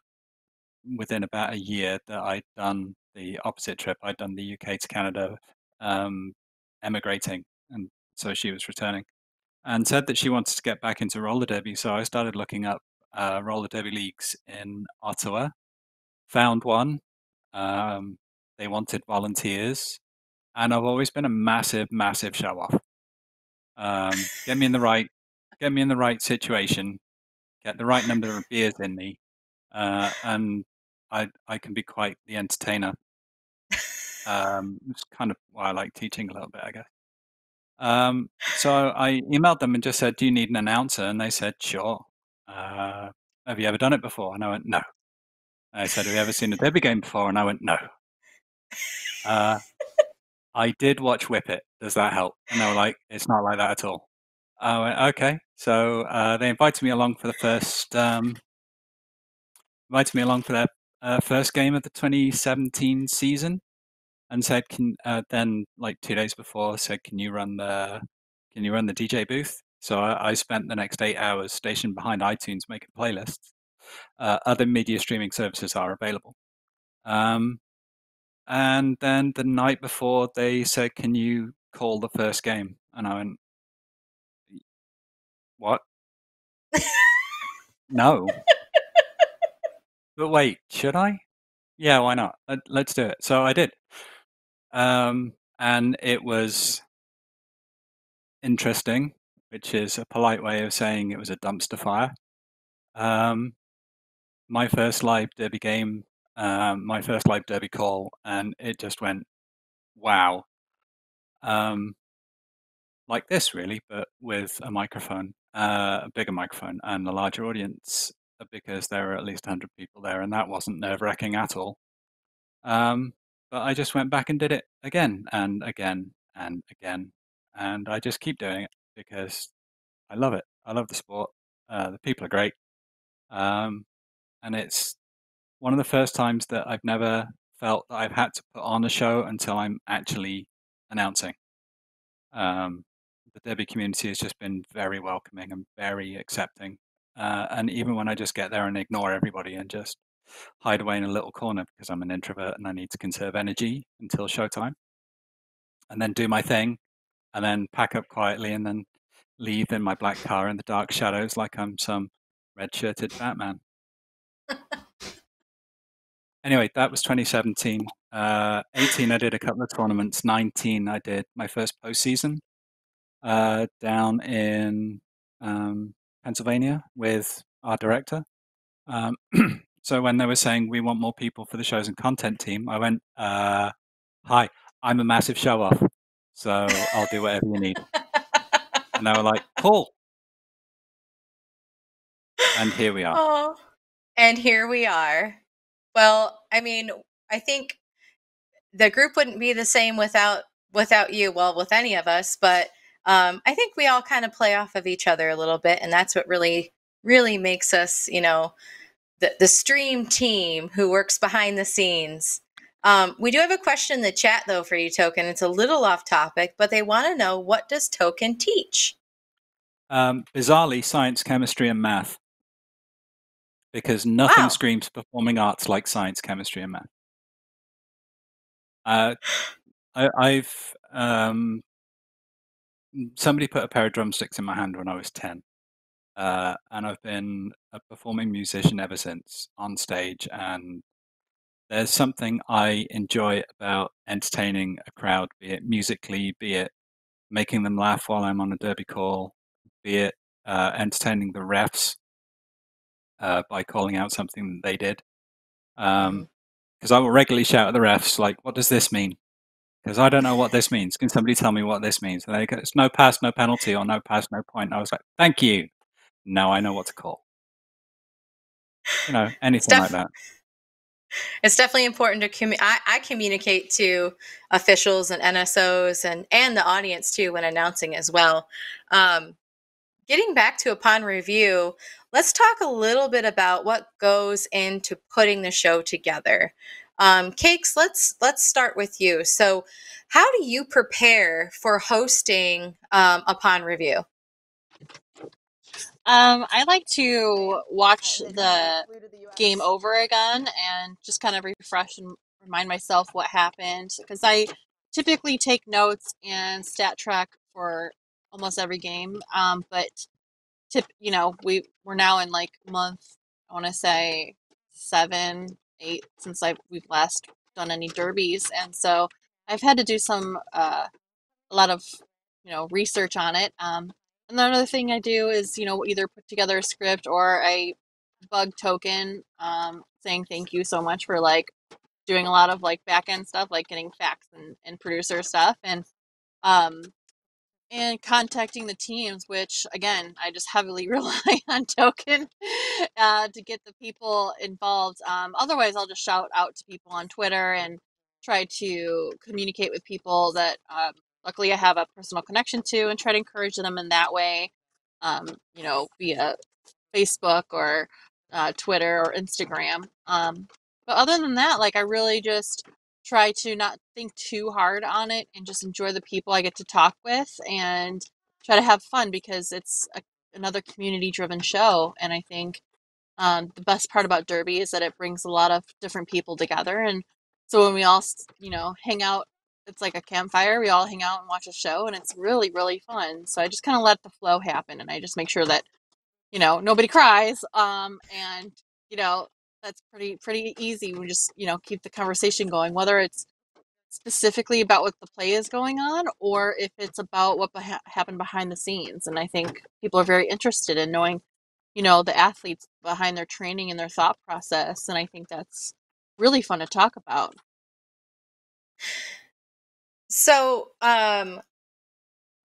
within about a year that I'd done the opposite trip. I'd done the UK to Canada, um, emigrating, and so she was returning, and said that she wanted to get back into roller derby. So I started looking up uh, roller derby leagues in Ottawa, found one. Um, they wanted volunteers, and I've always been a massive, massive show off. Um, get me in the right, get me in the right situation, get the right number of beers in me, uh, and I I can be quite the entertainer. Um, it's kind of why I like teaching a little bit, I guess. Um, so I emailed them and just said, "Do you need an announcer?" And they said, "Sure." Uh, have you ever done it before? And I went, "No." And I said, "Have you ever seen a Derby game before?" And I went, "No." Uh, I did watch Whip It. Does that help? And they were like, "It's not like that at all." I went, "Okay." So uh, they invited me along for the first um, invited me along for their uh, first game of the 2017 season, and said, "Can uh, then like two days before said, can you run the can you run the DJ booth?" So I, I spent the next eight hours stationed behind iTunes making playlists. Uh, other media streaming services are available. Um, and then the night before, they said, "Can you call the first game?" And I went, "What? (laughs) no." But wait, should I? Yeah, why not? Let, let's do it. So I did. Um, and it was interesting, which is a polite way of saying it was a dumpster fire. Um, my first live derby game, um, my first live derby call, and it just went, wow. Um, like this, really, but with a microphone, uh, a bigger microphone, and a larger audience because there were at least 100 people there, and that wasn't nerve wracking at all. Um, but I just went back and did it again and again and again. And I just keep doing it because I love it. I love the sport. Uh, the people are great. Um, and it's one of the first times that I've never felt that I've had to put on a show until I'm actually announcing. Um, the Derby community has just been very welcoming and very accepting. Uh, and even when I just get there and ignore everybody and just hide away in a little corner because I'm an introvert and I need to conserve energy until showtime, and then do my thing, and then pack up quietly and then leave in my black car in the dark shadows like I'm some red shirted Batman. Anyway, that was 2017. Uh, 18, I did a couple of tournaments. 19, I did my first postseason uh, down in um, Pennsylvania with our director. Um, (clears throat) so when they were saying we want more people for the shows and content team, I went, uh, "Hi, I'm a massive show off, so I'll do whatever you need." and they were like, "Cool." And here we are. Oh, and here we are. Well, I mean, I think the group wouldn't be the same without without you. Well, with any of us, but um, I think we all kind of play off of each other a little bit, and that's what really, really makes us, you know, the the stream team who works behind the scenes. Um, we do have a question in the chat though for you, Token. It's a little off topic, but they want to know what does Token teach? Um, bizarrely, science, chemistry, and math. Because nothing Wow. screams performing arts like science, chemistry, and math. Uh, I, I've um, somebody put a pair of drumsticks in my hand when I was ten, uh, and I've been a performing musician ever since on stage. And there's something I enjoy about entertaining a crowd, be it musically, be it making them laugh while I'm on a derby call, be it uh, entertaining the refs uh, by calling out something that they did. Um, because I will regularly shout at the refs, like, "What does this mean?" Because I don't know what this means. Can somebody tell me what this means? And they go, "It's no pass, no penalty, or no pass, no point." And I was like, "Thank you." Now I know what to call. You know, (laughs) anything like that. It's definitely important to commu- I, I communicate to officials and NSOs and and the audience too when announcing as well. Um, getting back to upon review, let's talk a little bit about what goes into putting the show together. Um, Cakes, let's let's start with you. So, how do you prepare for hosting um, upon review? Um, I like to watch the game over again and just kind of refresh and remind myself what happened because I typically take notes and stat track for almost every game. Um, but tip, you know, we we're now in like month I want to say seven, eight since I we've last done any derbies, and so I've had to do some uh, a lot of you know research on it. Um, and another thing I do is you know either put together a script or a bug token um, saying thank you so much for like doing a lot of like back end stuff like getting facts and, and producer stuff and um and contacting the teams which again i just heavily (laughs) rely on token uh, to get the people involved um, otherwise i'll just shout out to people on twitter and try to communicate with people that um, luckily i have a personal connection to and try to encourage them in that way um, you know via facebook or uh, twitter or instagram um, but other than that like i really just try to not think too hard on it and just enjoy the people I get to talk with and try to have fun because it's a, another community driven show. And I think um, the best part about Derby is that it brings a lot of different people together. And so when we all, you know, hang out, it's like a campfire. We all hang out and watch a show, and it's really, really fun. So I just kind of let the flow happen, and I just make sure that you know nobody cries. Um, and you know that's pretty pretty easy. We just you know keep the conversation going, whether it's specifically about what the play is going on or if it's about what happened behind the scenes. And I think people are very interested in knowing, you know, the athletes behind their training and their thought process. And I think that's really fun to talk about. So, um,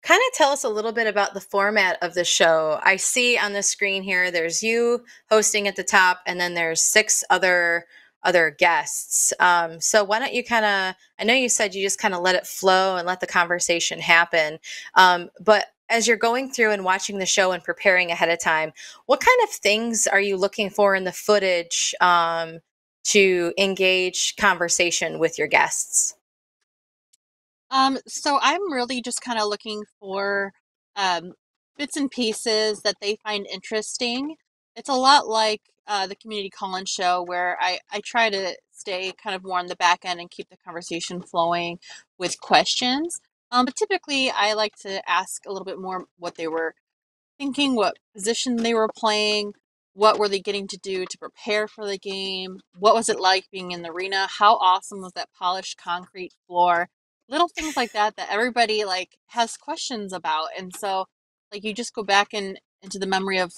kind of tell us a little bit about the format of the show. I see on the screen here there's you hosting at the top, and then there's six other other guests. Um, so why don't you kind of? I know you said you just kind of let it flow and let the conversation happen, um, but as you're going through and watching the show and preparing ahead of time, what kind of things are you looking for in the footage um, to engage conversation with your guests? Um, so I'm really just kind of looking for um, bits and pieces that they find interesting. It's a lot like uh, the community call-in show where I, I try to stay kind of more on the back end and keep the conversation flowing with questions. Um, but typically, I like to ask a little bit more what they were thinking, what position they were playing, what were they getting to do to prepare for the game, what was it like being in the arena, how awesome was that polished concrete floor, little things like that that everybody like has questions about, and so like you just go back and into the memory of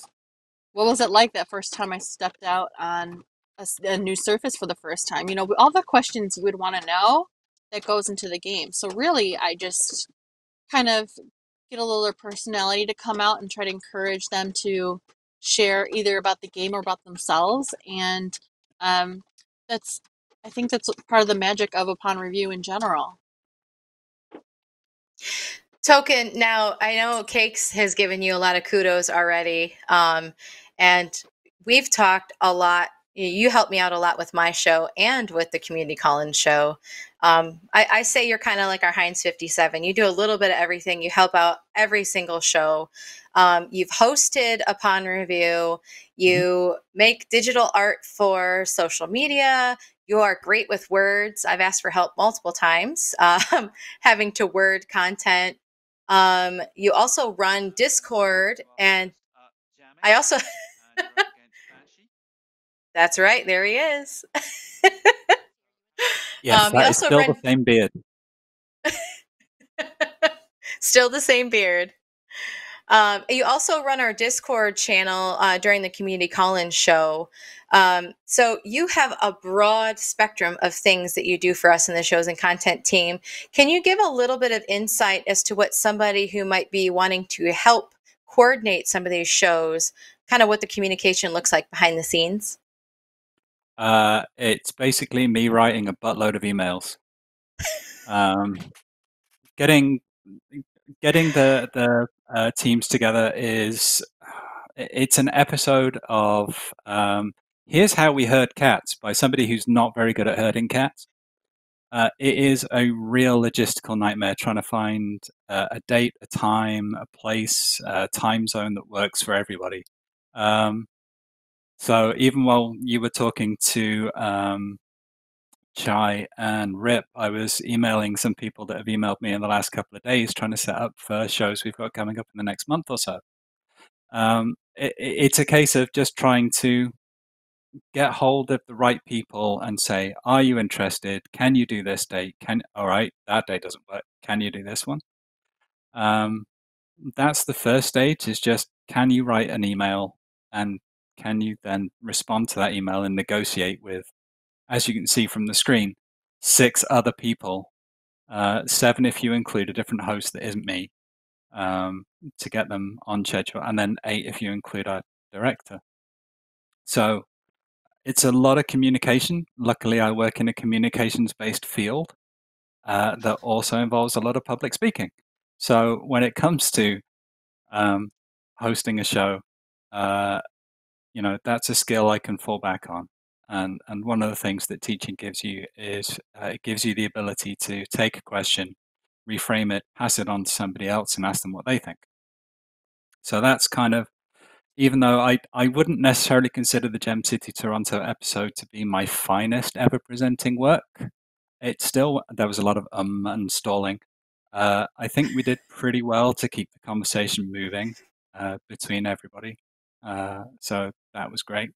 what was it like that first time I stepped out on a new surface for the first time. You know, all the questions you would want to know that goes into the game. So really, I just kind of get a little personality to come out and try to encourage them to share either about the game or about themselves and um, that's i think that's part of the magic of upon review in general Token, now I know Cakes has given you a lot of kudos already. Um, and we've talked a lot you help me out a lot with my show and with the community call-in show. Um, I, I, say you're kind of like our Heinz 57. You do a little bit of everything. You help out every single show. Um, you've hosted upon review. Mm-hmm. You make digital art for social media. You are great with words. I've asked for help multiple times, (laughs) um, having to word content. Um, you also run Discord, and I also. (laughs) That's right. There he is. (laughs) yes, um, that is still the same beard. (laughs) still the same beard. Um, you also run our Discord channel uh, during the community call-in show. Um, so you have a broad spectrum of things that you do for us in the shows and content team. Can you give a little bit of insight as to what somebody who might be wanting to help coordinate some of these shows, kind of what the communication looks like behind the scenes? Uh, it's basically me writing a buttload of emails. Um, getting getting the the uh, teams together is it's an episode of um, here's how we herd cats by somebody who's not very good at herding cats. Uh, it is a real logistical nightmare trying to find uh, a date, a time, a place, a time zone that works for everybody. Um, so even while you were talking to um, Chai and Rip, I was emailing some people that have emailed me in the last couple of days trying to set up for shows we've got coming up in the next month or so. Um, it, it's a case of just trying to get hold of the right people and say, "Are you interested? Can you do this date? Can all right, that day doesn't work. Can you do this one?" Um, that's the first stage. Is just can you write an email and can you then respond to that email and negotiate with, as you can see from the screen, six other people, uh, seven if you include a different host that isn't me, um, to get them on schedule, and then eight if you include our director. So it's a lot of communication. Luckily, I work in a communications based field uh, that also involves a lot of public speaking. So when it comes to um, hosting a show, uh, you know that's a skill I can fall back on. And and one of the things that teaching gives you is uh, it gives you the ability to take a question, reframe it, pass it on to somebody else, and ask them what they think. So that's kind of even though I, I wouldn't necessarily consider the Gem City Toronto episode to be my finest ever presenting work, it still there was a lot of um and stalling. Uh, I think we did pretty well to keep the conversation moving uh, between everybody. Uh, so that was great.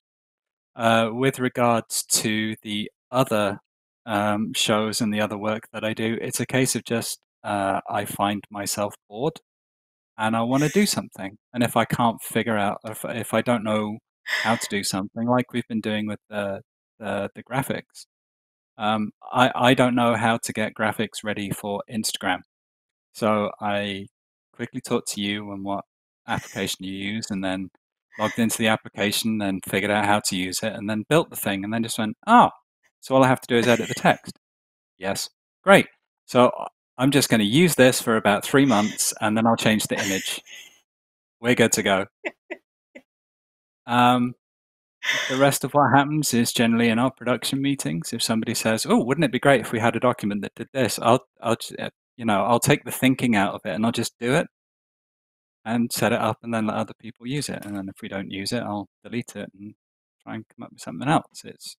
Uh, with regards to the other um, shows and the other work that I do, it's a case of just uh, I find myself bored and I want to do something. And if I can't figure out, if, if I don't know how to do something, like we've been doing with the the, the graphics, um, I I don't know how to get graphics ready for Instagram. So I quickly talked to you and what application you use, and then logged into the application, then figured out how to use it, and then built the thing, and then just went, oh, so all I have to do is edit the text. yes, great. So uh, I'm just going to use this for about three months, and then I'll change the image. We're good to go. Um, the rest of what happens is generally in our production meetings. If somebody says, "Oh, wouldn't it be great if we had a document that did this?" I'll, I'll, uh, you know, I'll take the thinking out of it and I'll just do it and set it up and then let other people use it. And then if we don't use it, I'll delete it and try and come up with something else. It's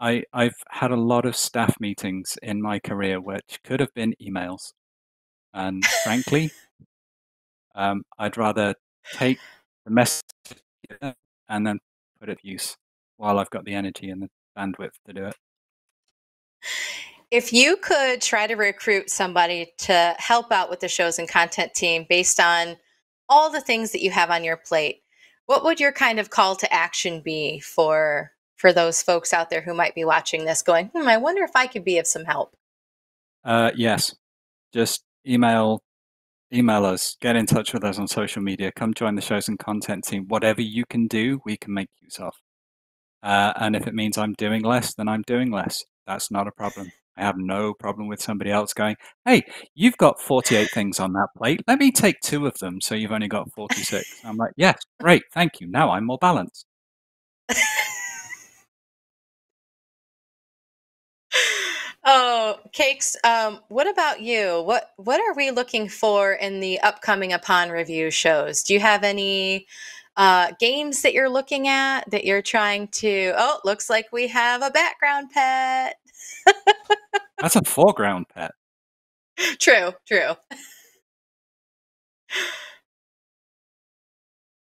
I I've had a lot of staff meetings in my career which could have been emails, and frankly, (laughs) um, I'd rather take the message and then put it to use while I've got the energy and the bandwidth to do it. If you could try to recruit somebody to help out with the shows and content team based on all the things that you have on your plate, what would your kind of call to action be for for those folks out there who might be watching this going, hmm, I wonder if I could be of some help? Uh, yes. Just email email us, get in touch with us on social media, come join the shows and content team. Whatever you can do, we can make use of. Uh, and if it means I'm doing less, then I'm doing less. That's not a problem. I have no problem with somebody else going, hey, you've got 48 things on that plate. Let me take two of them so you've only got 46. (laughs) I'm like, yes, great. Thank you. Now I'm more balanced. (laughs) oh, Cakes, um, what about you? What, what are we looking for in the upcoming Upon Review shows? Do you have any uh, games that you're looking at that you're trying to? Oh, looks like we have a background pet. (laughs) That's a foreground pet. true, true.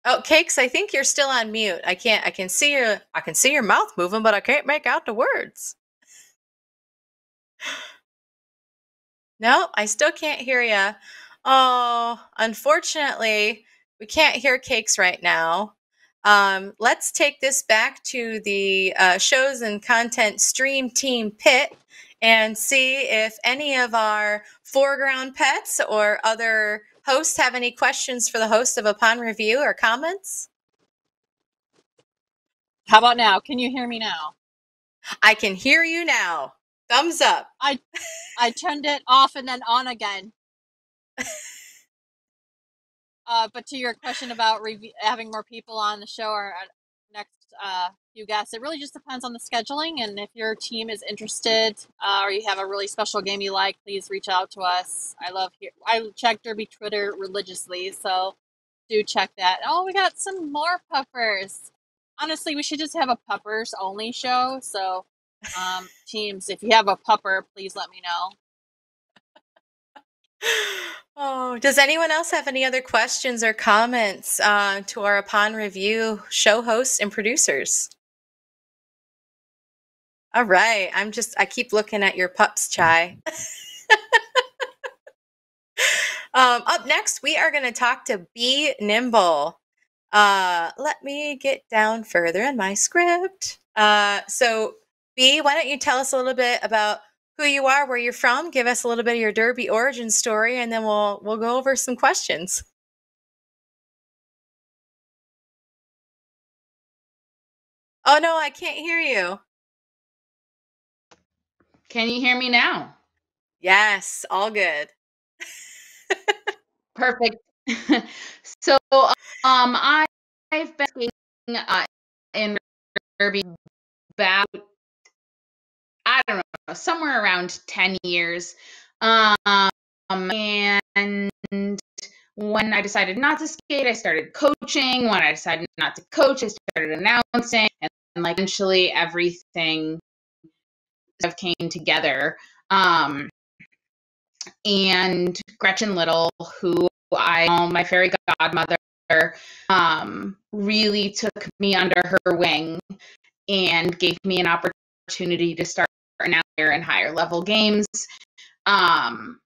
Oh, cakes. I think you're still on mute. I can't. I can see your. I can see your mouth moving, but I can't make out the words. No, I still can't hear you. Oh, unfortunately, we can't hear cakes right now. Um, let's take this back to the uh, shows and content stream team pit and see if any of our foreground pets or other hosts have any questions for the host of Upon Review or comments. How about now? Can you hear me now? I can hear you now. Thumbs up. I I turned it off and then on again. (laughs) Uh, but to your question about rev- having more people on the show or uh, next uh, few guests, it really just depends on the scheduling. And if your team is interested uh, or you have a really special game you like, please reach out to us. I love here. I check Derby Twitter religiously, so do check that. Oh, we got some more puppers. Honestly, we should just have a puppers only show. So, um, (laughs) teams, if you have a pupper, please let me know. (laughs) Oh, does anyone else have any other questions or comments uh, to our Upon Review show hosts and producers? All right, I'm just, I keep looking at your pups, Chai. (laughs) um, up next, we are going to talk to Be Nimble. Uh, let me get down further in my script. Uh, so, B, why don't you tell us a little bit about who you are, where you're from, give us a little bit of your Derby origin story, and then we'll we'll go over some questions. Oh no, I can't hear you. Can you hear me now? Yes, all good. Perfect. so, um, I, I've been skating uh, in Derby about I don't know somewhere around ten years, um, and when I decided not to skate, I started coaching. When I decided not to coach, I started announcing, and, and like eventually everything of came together. Um, and Gretchen Little, who I call my fairy godmother, um, really took me under her wing and gave me an opportunity to start now here in higher level games. Um,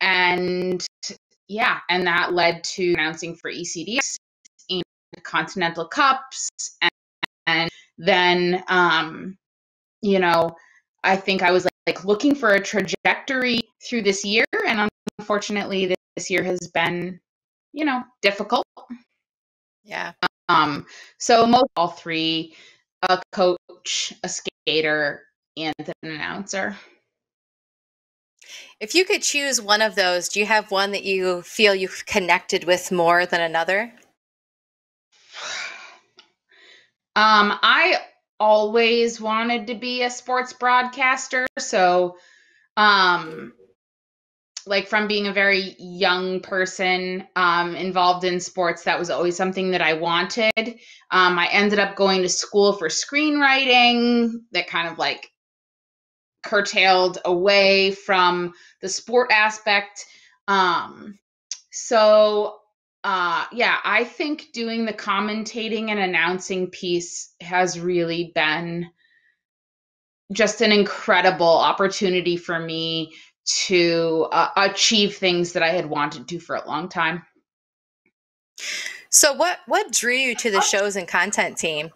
and yeah, and that led to announcing for ECDX and Continental Cups, and, and then um, you know, I think I was like, like looking for a trajectory through this year, and unfortunately, this year has been, you know, difficult. Yeah. Um. So most all three, a coach, a skater, and an announcer. If you could choose one of those, do you have one that you feel you've connected with more than another? (sighs) Um, I always wanted to be a sports broadcaster, so um like from being a very young person um, involved in sports, that was always something that I wanted. Um, I ended up going to school for screenwriting that kind of like curtailed away from the sport aspect. Um, so, uh, yeah, I think doing the commentating and announcing piece has really been just an incredible opportunity for me to uh, achieve things that I had wanted to for a long time. So what what drew you to the shows and content team?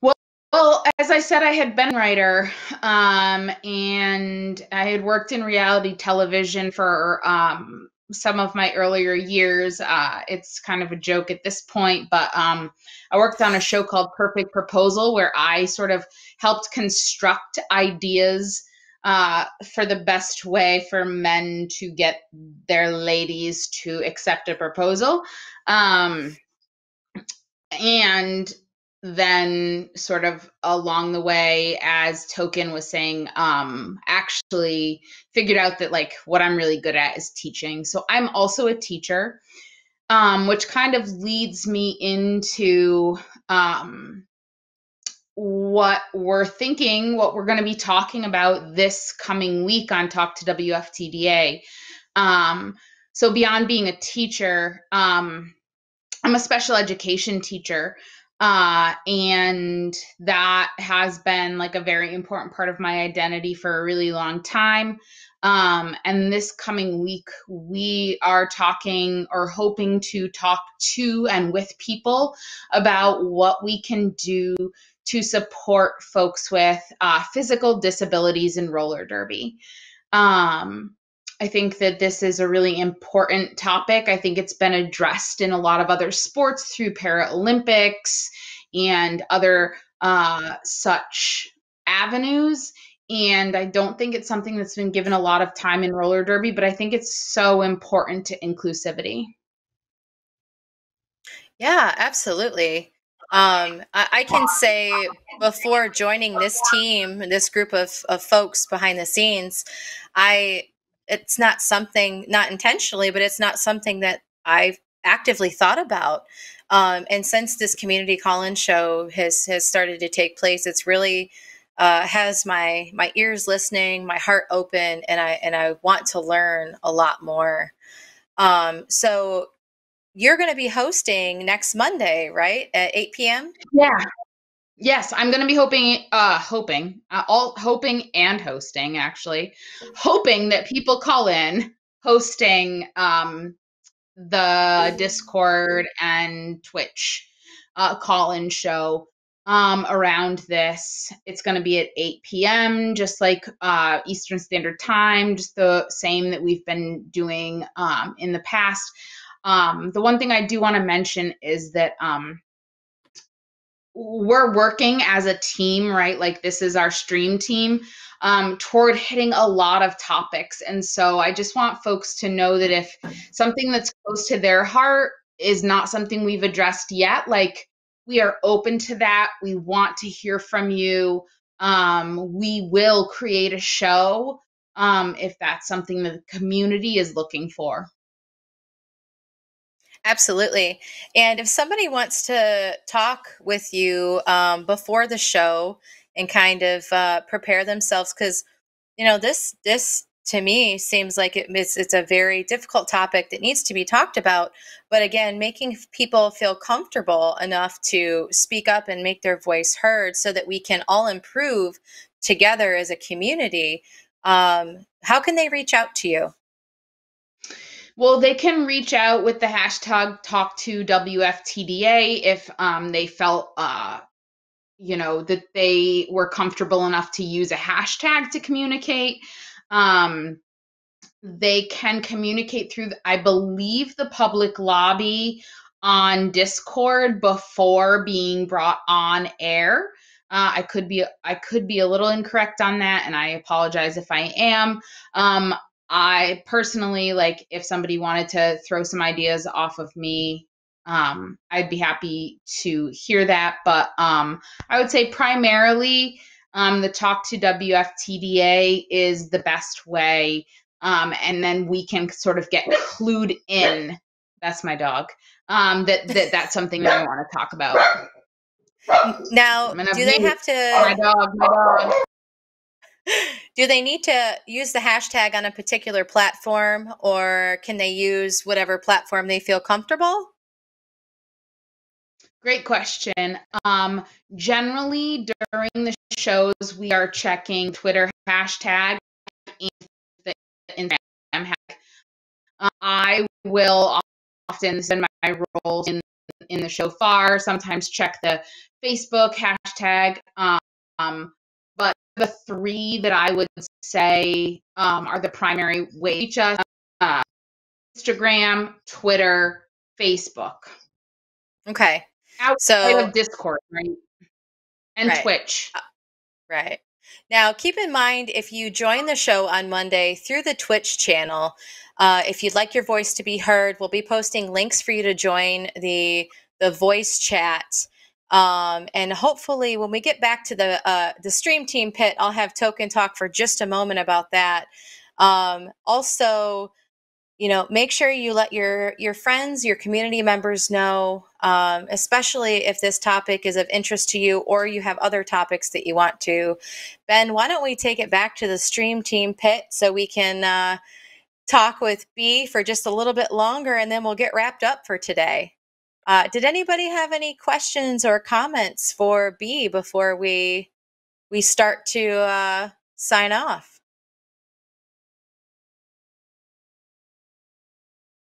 Well, well, as I said, I had been a writer, um, and I had worked in reality television for um, some of my earlier years. Uh, it's kind of a joke at this point, but um, I worked on a show called Perfect Proposal, where I sort of helped construct ideas uh, for the best way for men to get their ladies to accept a proposal. Um, and then sort of along the way as token was saying um actually figured out that like what i'm really good at is teaching. So i'm also a teacher um which kind of leads me into um what we're thinking what we're going to be talking about this coming week on talk to wftda um so beyond being a teacher um i'm a special education teacher uh, and that has been like a very important part of my identity for a really long time. Um, and this coming week, we are talking or hoping to talk to and with people about what we can do to support folks with uh, physical disabilities in roller derby. Um, I think that this is a really important topic. I think it's been addressed in a lot of other sports through Paralympics and other uh, such avenues. And I don't think it's something that's been given a lot of time in roller derby, but I think it's so important to inclusivity. Yeah, absolutely. Um, I, I, can say before joining this team, this group of, of folks behind the scenes, I it's not something not intentionally but it's not something that i've actively thought about um, and since this community call-in show has has started to take place it's really uh, has my my ears listening my heart open and i and i want to learn a lot more. Um, so you're going to be hosting next monday right at 8 p.m yeah Yes, I'm going to be hoping, uh, hoping, uh, all hoping and hosting actually, hoping that people call in, hosting um, the Discord and Twitch uh, call-in show um, around this. It's going to be at 8 p.m., just like uh, Eastern Standard Time, just the same that we've been doing um, in the past. Um, the one thing I do want to mention is that um, we're working as a team, right? Like this is our stream team um, toward hitting a lot of topics. And so I just want folks to know that if something that's close to their heart is not something we've addressed yet, like we are open to that. We want to hear from you. Um, we will create a show um, if that's something that the community is looking for. Absolutely. And if somebody wants to talk with you um, before the show and kind of uh, prepare themselves, because you know this this to me seems like it, it's it's a very difficult topic that needs to be talked about. But again, making people feel comfortable enough to speak up and make their voice heard, so that we can all improve together as a community. Um, how can they reach out to you? Well, they can reach out with the hashtag talk to WFTDA if um, they felt, uh, you know, that they were comfortable enough to use a hashtag to communicate. Um, they can communicate through, I believe, the public lobby on Discord before being brought on air. Uh, I could be I could be a little incorrect on that, and I apologize if I am. Um, I personally like if somebody wanted to throw some ideas off of me, um, I'd be happy to hear that. But um, I would say primarily um, the talk to WFTDA is the best way. Um, and then we can sort of get clued in. That's my dog. Um, that, that that's something that I want to talk about. Now, do they have to? My dog, my dog. (laughs) Do they need to use the hashtag on a particular platform or can they use whatever platform they feel comfortable? Great question. Um, generally, during the shows, we are checking Twitter hashtag and the Instagram hashtag. Uh, I will often send my roles in in the show far. Sometimes check the Facebook hashtag. Um, the three that I would say um, are the primary ways uh, Instagram, Twitter, Facebook. Okay. Outside so, of Discord, right? And right. Twitch. Uh, right. Now, keep in mind if you join the show on Monday through the Twitch channel, uh, if you'd like your voice to be heard, we'll be posting links for you to join the the voice chat Um, and hopefully, when we get back to the uh, the stream team pit, I'll have Token talk for just a moment about that. Um, also, you know, make sure you let your your friends, your community members know, um, especially if this topic is of interest to you or you have other topics that you want to. Ben, why don't we take it back to the stream team pit so we can uh, talk with B for just a little bit longer, and then we'll get wrapped up for today. Uh, did anybody have any questions or comments for B before we we start to uh, sign off?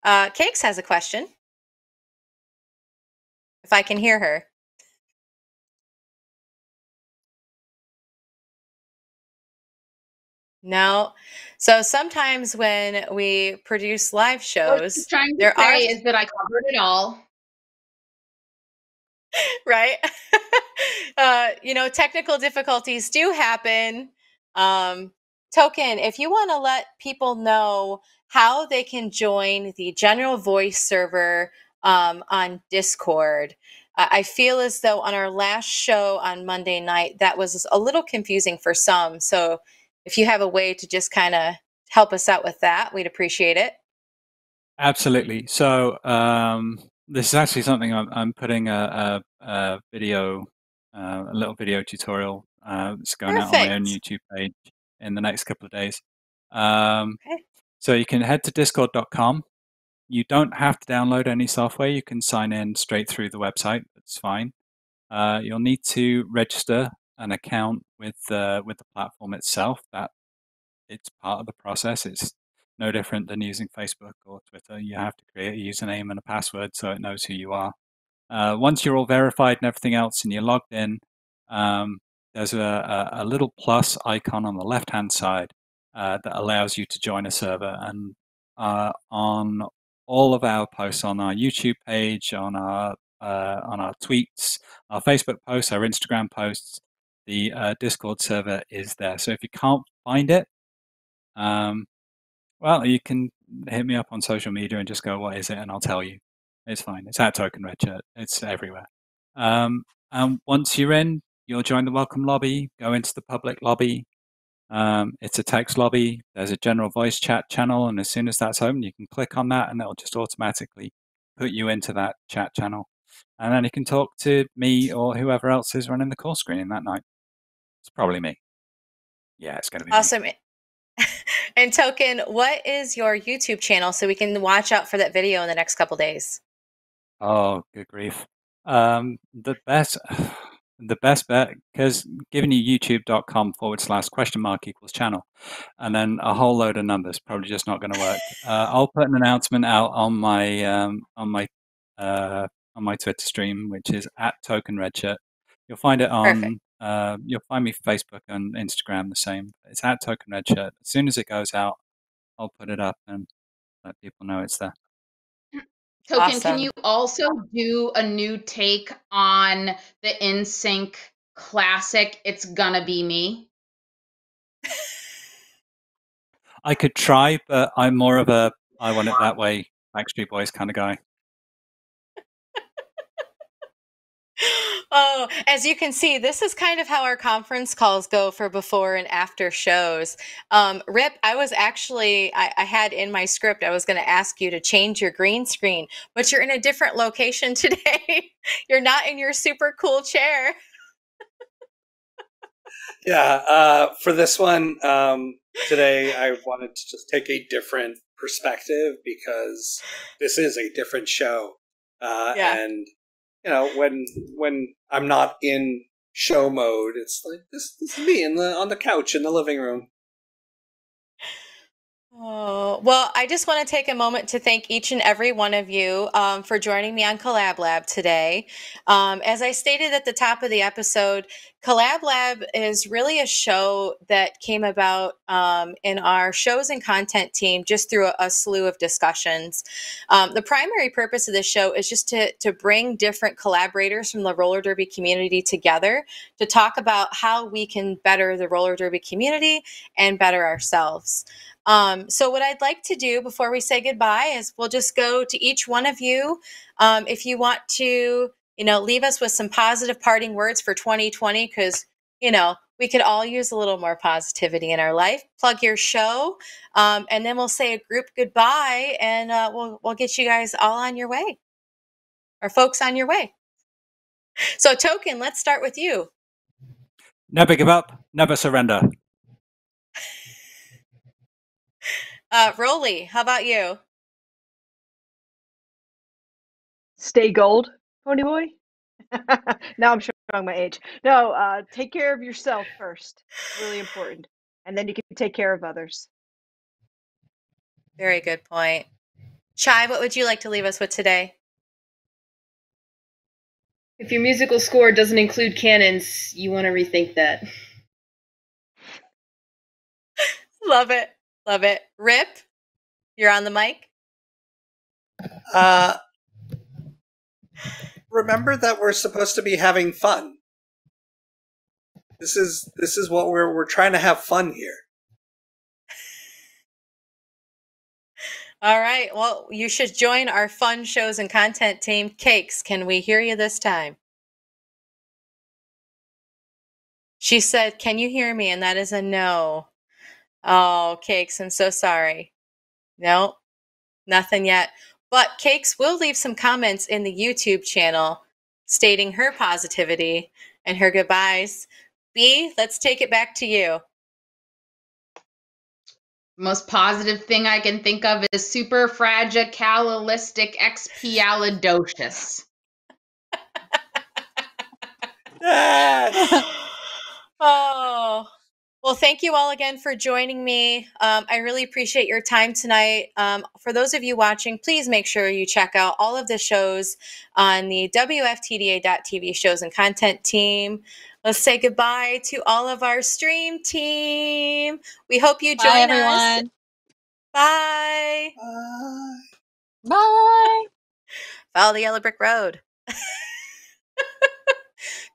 Uh, Cakes has a question. If I can hear her. No. So sometimes when we produce live shows, trying to there are say is that I covered it all. (laughs) right? (laughs) uh, you know, technical difficulties do happen. Um, Token, if you want to let people know how they can join the general voice server um, on Discord, I feel as though on our last show on Monday night, that was a little confusing for some. So if you have a way to just kind of help us out with that, we'd appreciate it. Absolutely. So um, this is actually something I'm, I'm putting a, a, a video, uh, a little video tutorial uh, that's going out on my own YouTube page in the next couple of days. Um, Okay. so you can head to discord.com. You don't have to download any software. You can sign in straight through the website. That's fine. Uh, you'll need to register an account with uh, with the platform itself. That it's part of the process. It's no different than using Facebook or Twitter. You have to create a username and a password so it knows who you are. Uh, once you're all verified and everything else, and you're logged in, um, there's a, a, a little plus icon on the left hand side uh, that allows you to join a server. And uh, on all of our posts on our YouTube page, on our uh, on our tweets, our Facebook posts, our Instagram posts, the uh, Discord server is there. So if you can't find it, um, well, you can hit me up on social media and just go, "What is it?" and I'll tell you. It's fine. It's at Token Red Shirt. It's everywhere. Um, and once you're in, you'll join the welcome lobby. Go into the public lobby. Um, it's a text lobby. There's a general voice chat channel, and as soon as that's open, you can click on that, and it'll just automatically put you into that chat channel. And then you can talk to me or whoever else is running the call screening that night. It's probably me. Yeah, it's going to be me. (laughs) And Token, what is your YouTube channel so we can watch out for that video in the next couple days? Oh, good grief. Um, the best, (sighs) the best bet, because giving you youtube.com forward slash question mark equals channel, and then a whole load of numbers, probably just not going to work. Uh, I'll put an announcement out on my um, on my uh, on my Twitter stream, which is at Token Redshirt. You'll find it Perfect. On. Uh, you'll find me Facebook and Instagram the same. It's at Token Redshirt. As soon as it goes out, I'll put it up and let people know it's there. (clears throat) Token, can you also do a new take on the NSYNC classic It's Gonna Be Me? I could try, but I'm more of a I want it that way Backstreet Boys kind of guy. Oh, as you can see, this is kind of how our conference calls go for before and after shows. Um, Rip, I was actually, I, I had in my script, I was going to ask you to change your green screen, but you're in a different location (laughs) today. you're not in your super cool chair. Yeah, uh, for this one um, today, I wanted to just take a different perspective because this is a different show, uh, Yeah. and you know when when I'm not in show mode, it's like this, this is me in the on the couch in the living room. Oh, well, I just want to take a moment to thank each and every one of you um, for joining me on Collab Lab today. Um, as I stated at the top of the episode, Collab Lab is really a show that came about um, in our shows and content team just through a, a slew of discussions. Um, the primary purpose of this show is just to, to bring different collaborators from the roller derby community together to talk about how we can better the roller derby community and better ourselves. Um, so, what I'd like to do before we say goodbye is we'll just go to each one of you. Um, if you want to you know, leave us with some positive parting words for 2020 because, you know, we could all use a little more positivity in our life. Plug your show, um, and then we'll say a group goodbye, and uh, we'll we'll get you guys all on your way, or folks on your way. So, Token, let's start with you. Never give up, never surrender. Uh, Roly, how about you? Stay gold, pony boy. (laughs) now I'm showing my age. No, uh, take care of yourself first. Really important, and then you can take care of others. Very good point. Chai, what would you like to leave us with today? If your musical score doesn't include cannons, you want to rethink that. (laughs) Love it. Love it. Rip, you're on the mic. Uh, remember that we're supposed to be having fun. This is this is what we're we're trying to have fun here. All right. Well, you should join our fun shows and content team, Cakes. Can we hear you this time? She said, Can you hear me? And that is a no. Oh, Cakes, I'm so sorry. No, nothing yet. But Cakes will leave some comments in the YouTube channel stating her positivity and her goodbyes. B, let's take it back to you. Most positive thing I can think of is superfragicalistic expialidocious. (laughs) (laughs) oh, well, thank you all again for joining me. Um, I really appreciate your time tonight. Um, for those of you watching, please make sure you check out all of the shows on the WFTDA.tv shows and content team. Let's say goodbye to all of our stream team. We hope you join Bye, us. everyone. Bye. Bye. Bye. (laughs) Follow the yellow brick road. (laughs)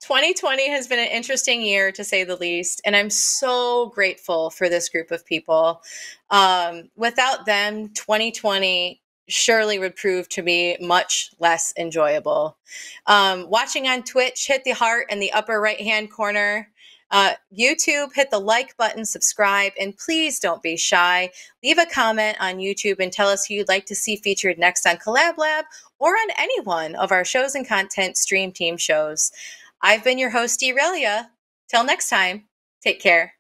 2020 has been an interesting year to say the least, and I'm so grateful for this group of people. Um, without them, 2020 surely would prove to be much less enjoyable. Um, watching on Twitch, hit the heart in the upper right hand corner. Uh, YouTube, hit the like button, subscribe, and please don't be shy. Leave a comment on YouTube and tell us who you'd like to see featured next on Collab Lab or on any one of our shows and content stream team shows. I've been your host, Aurelia. Till next time, take care.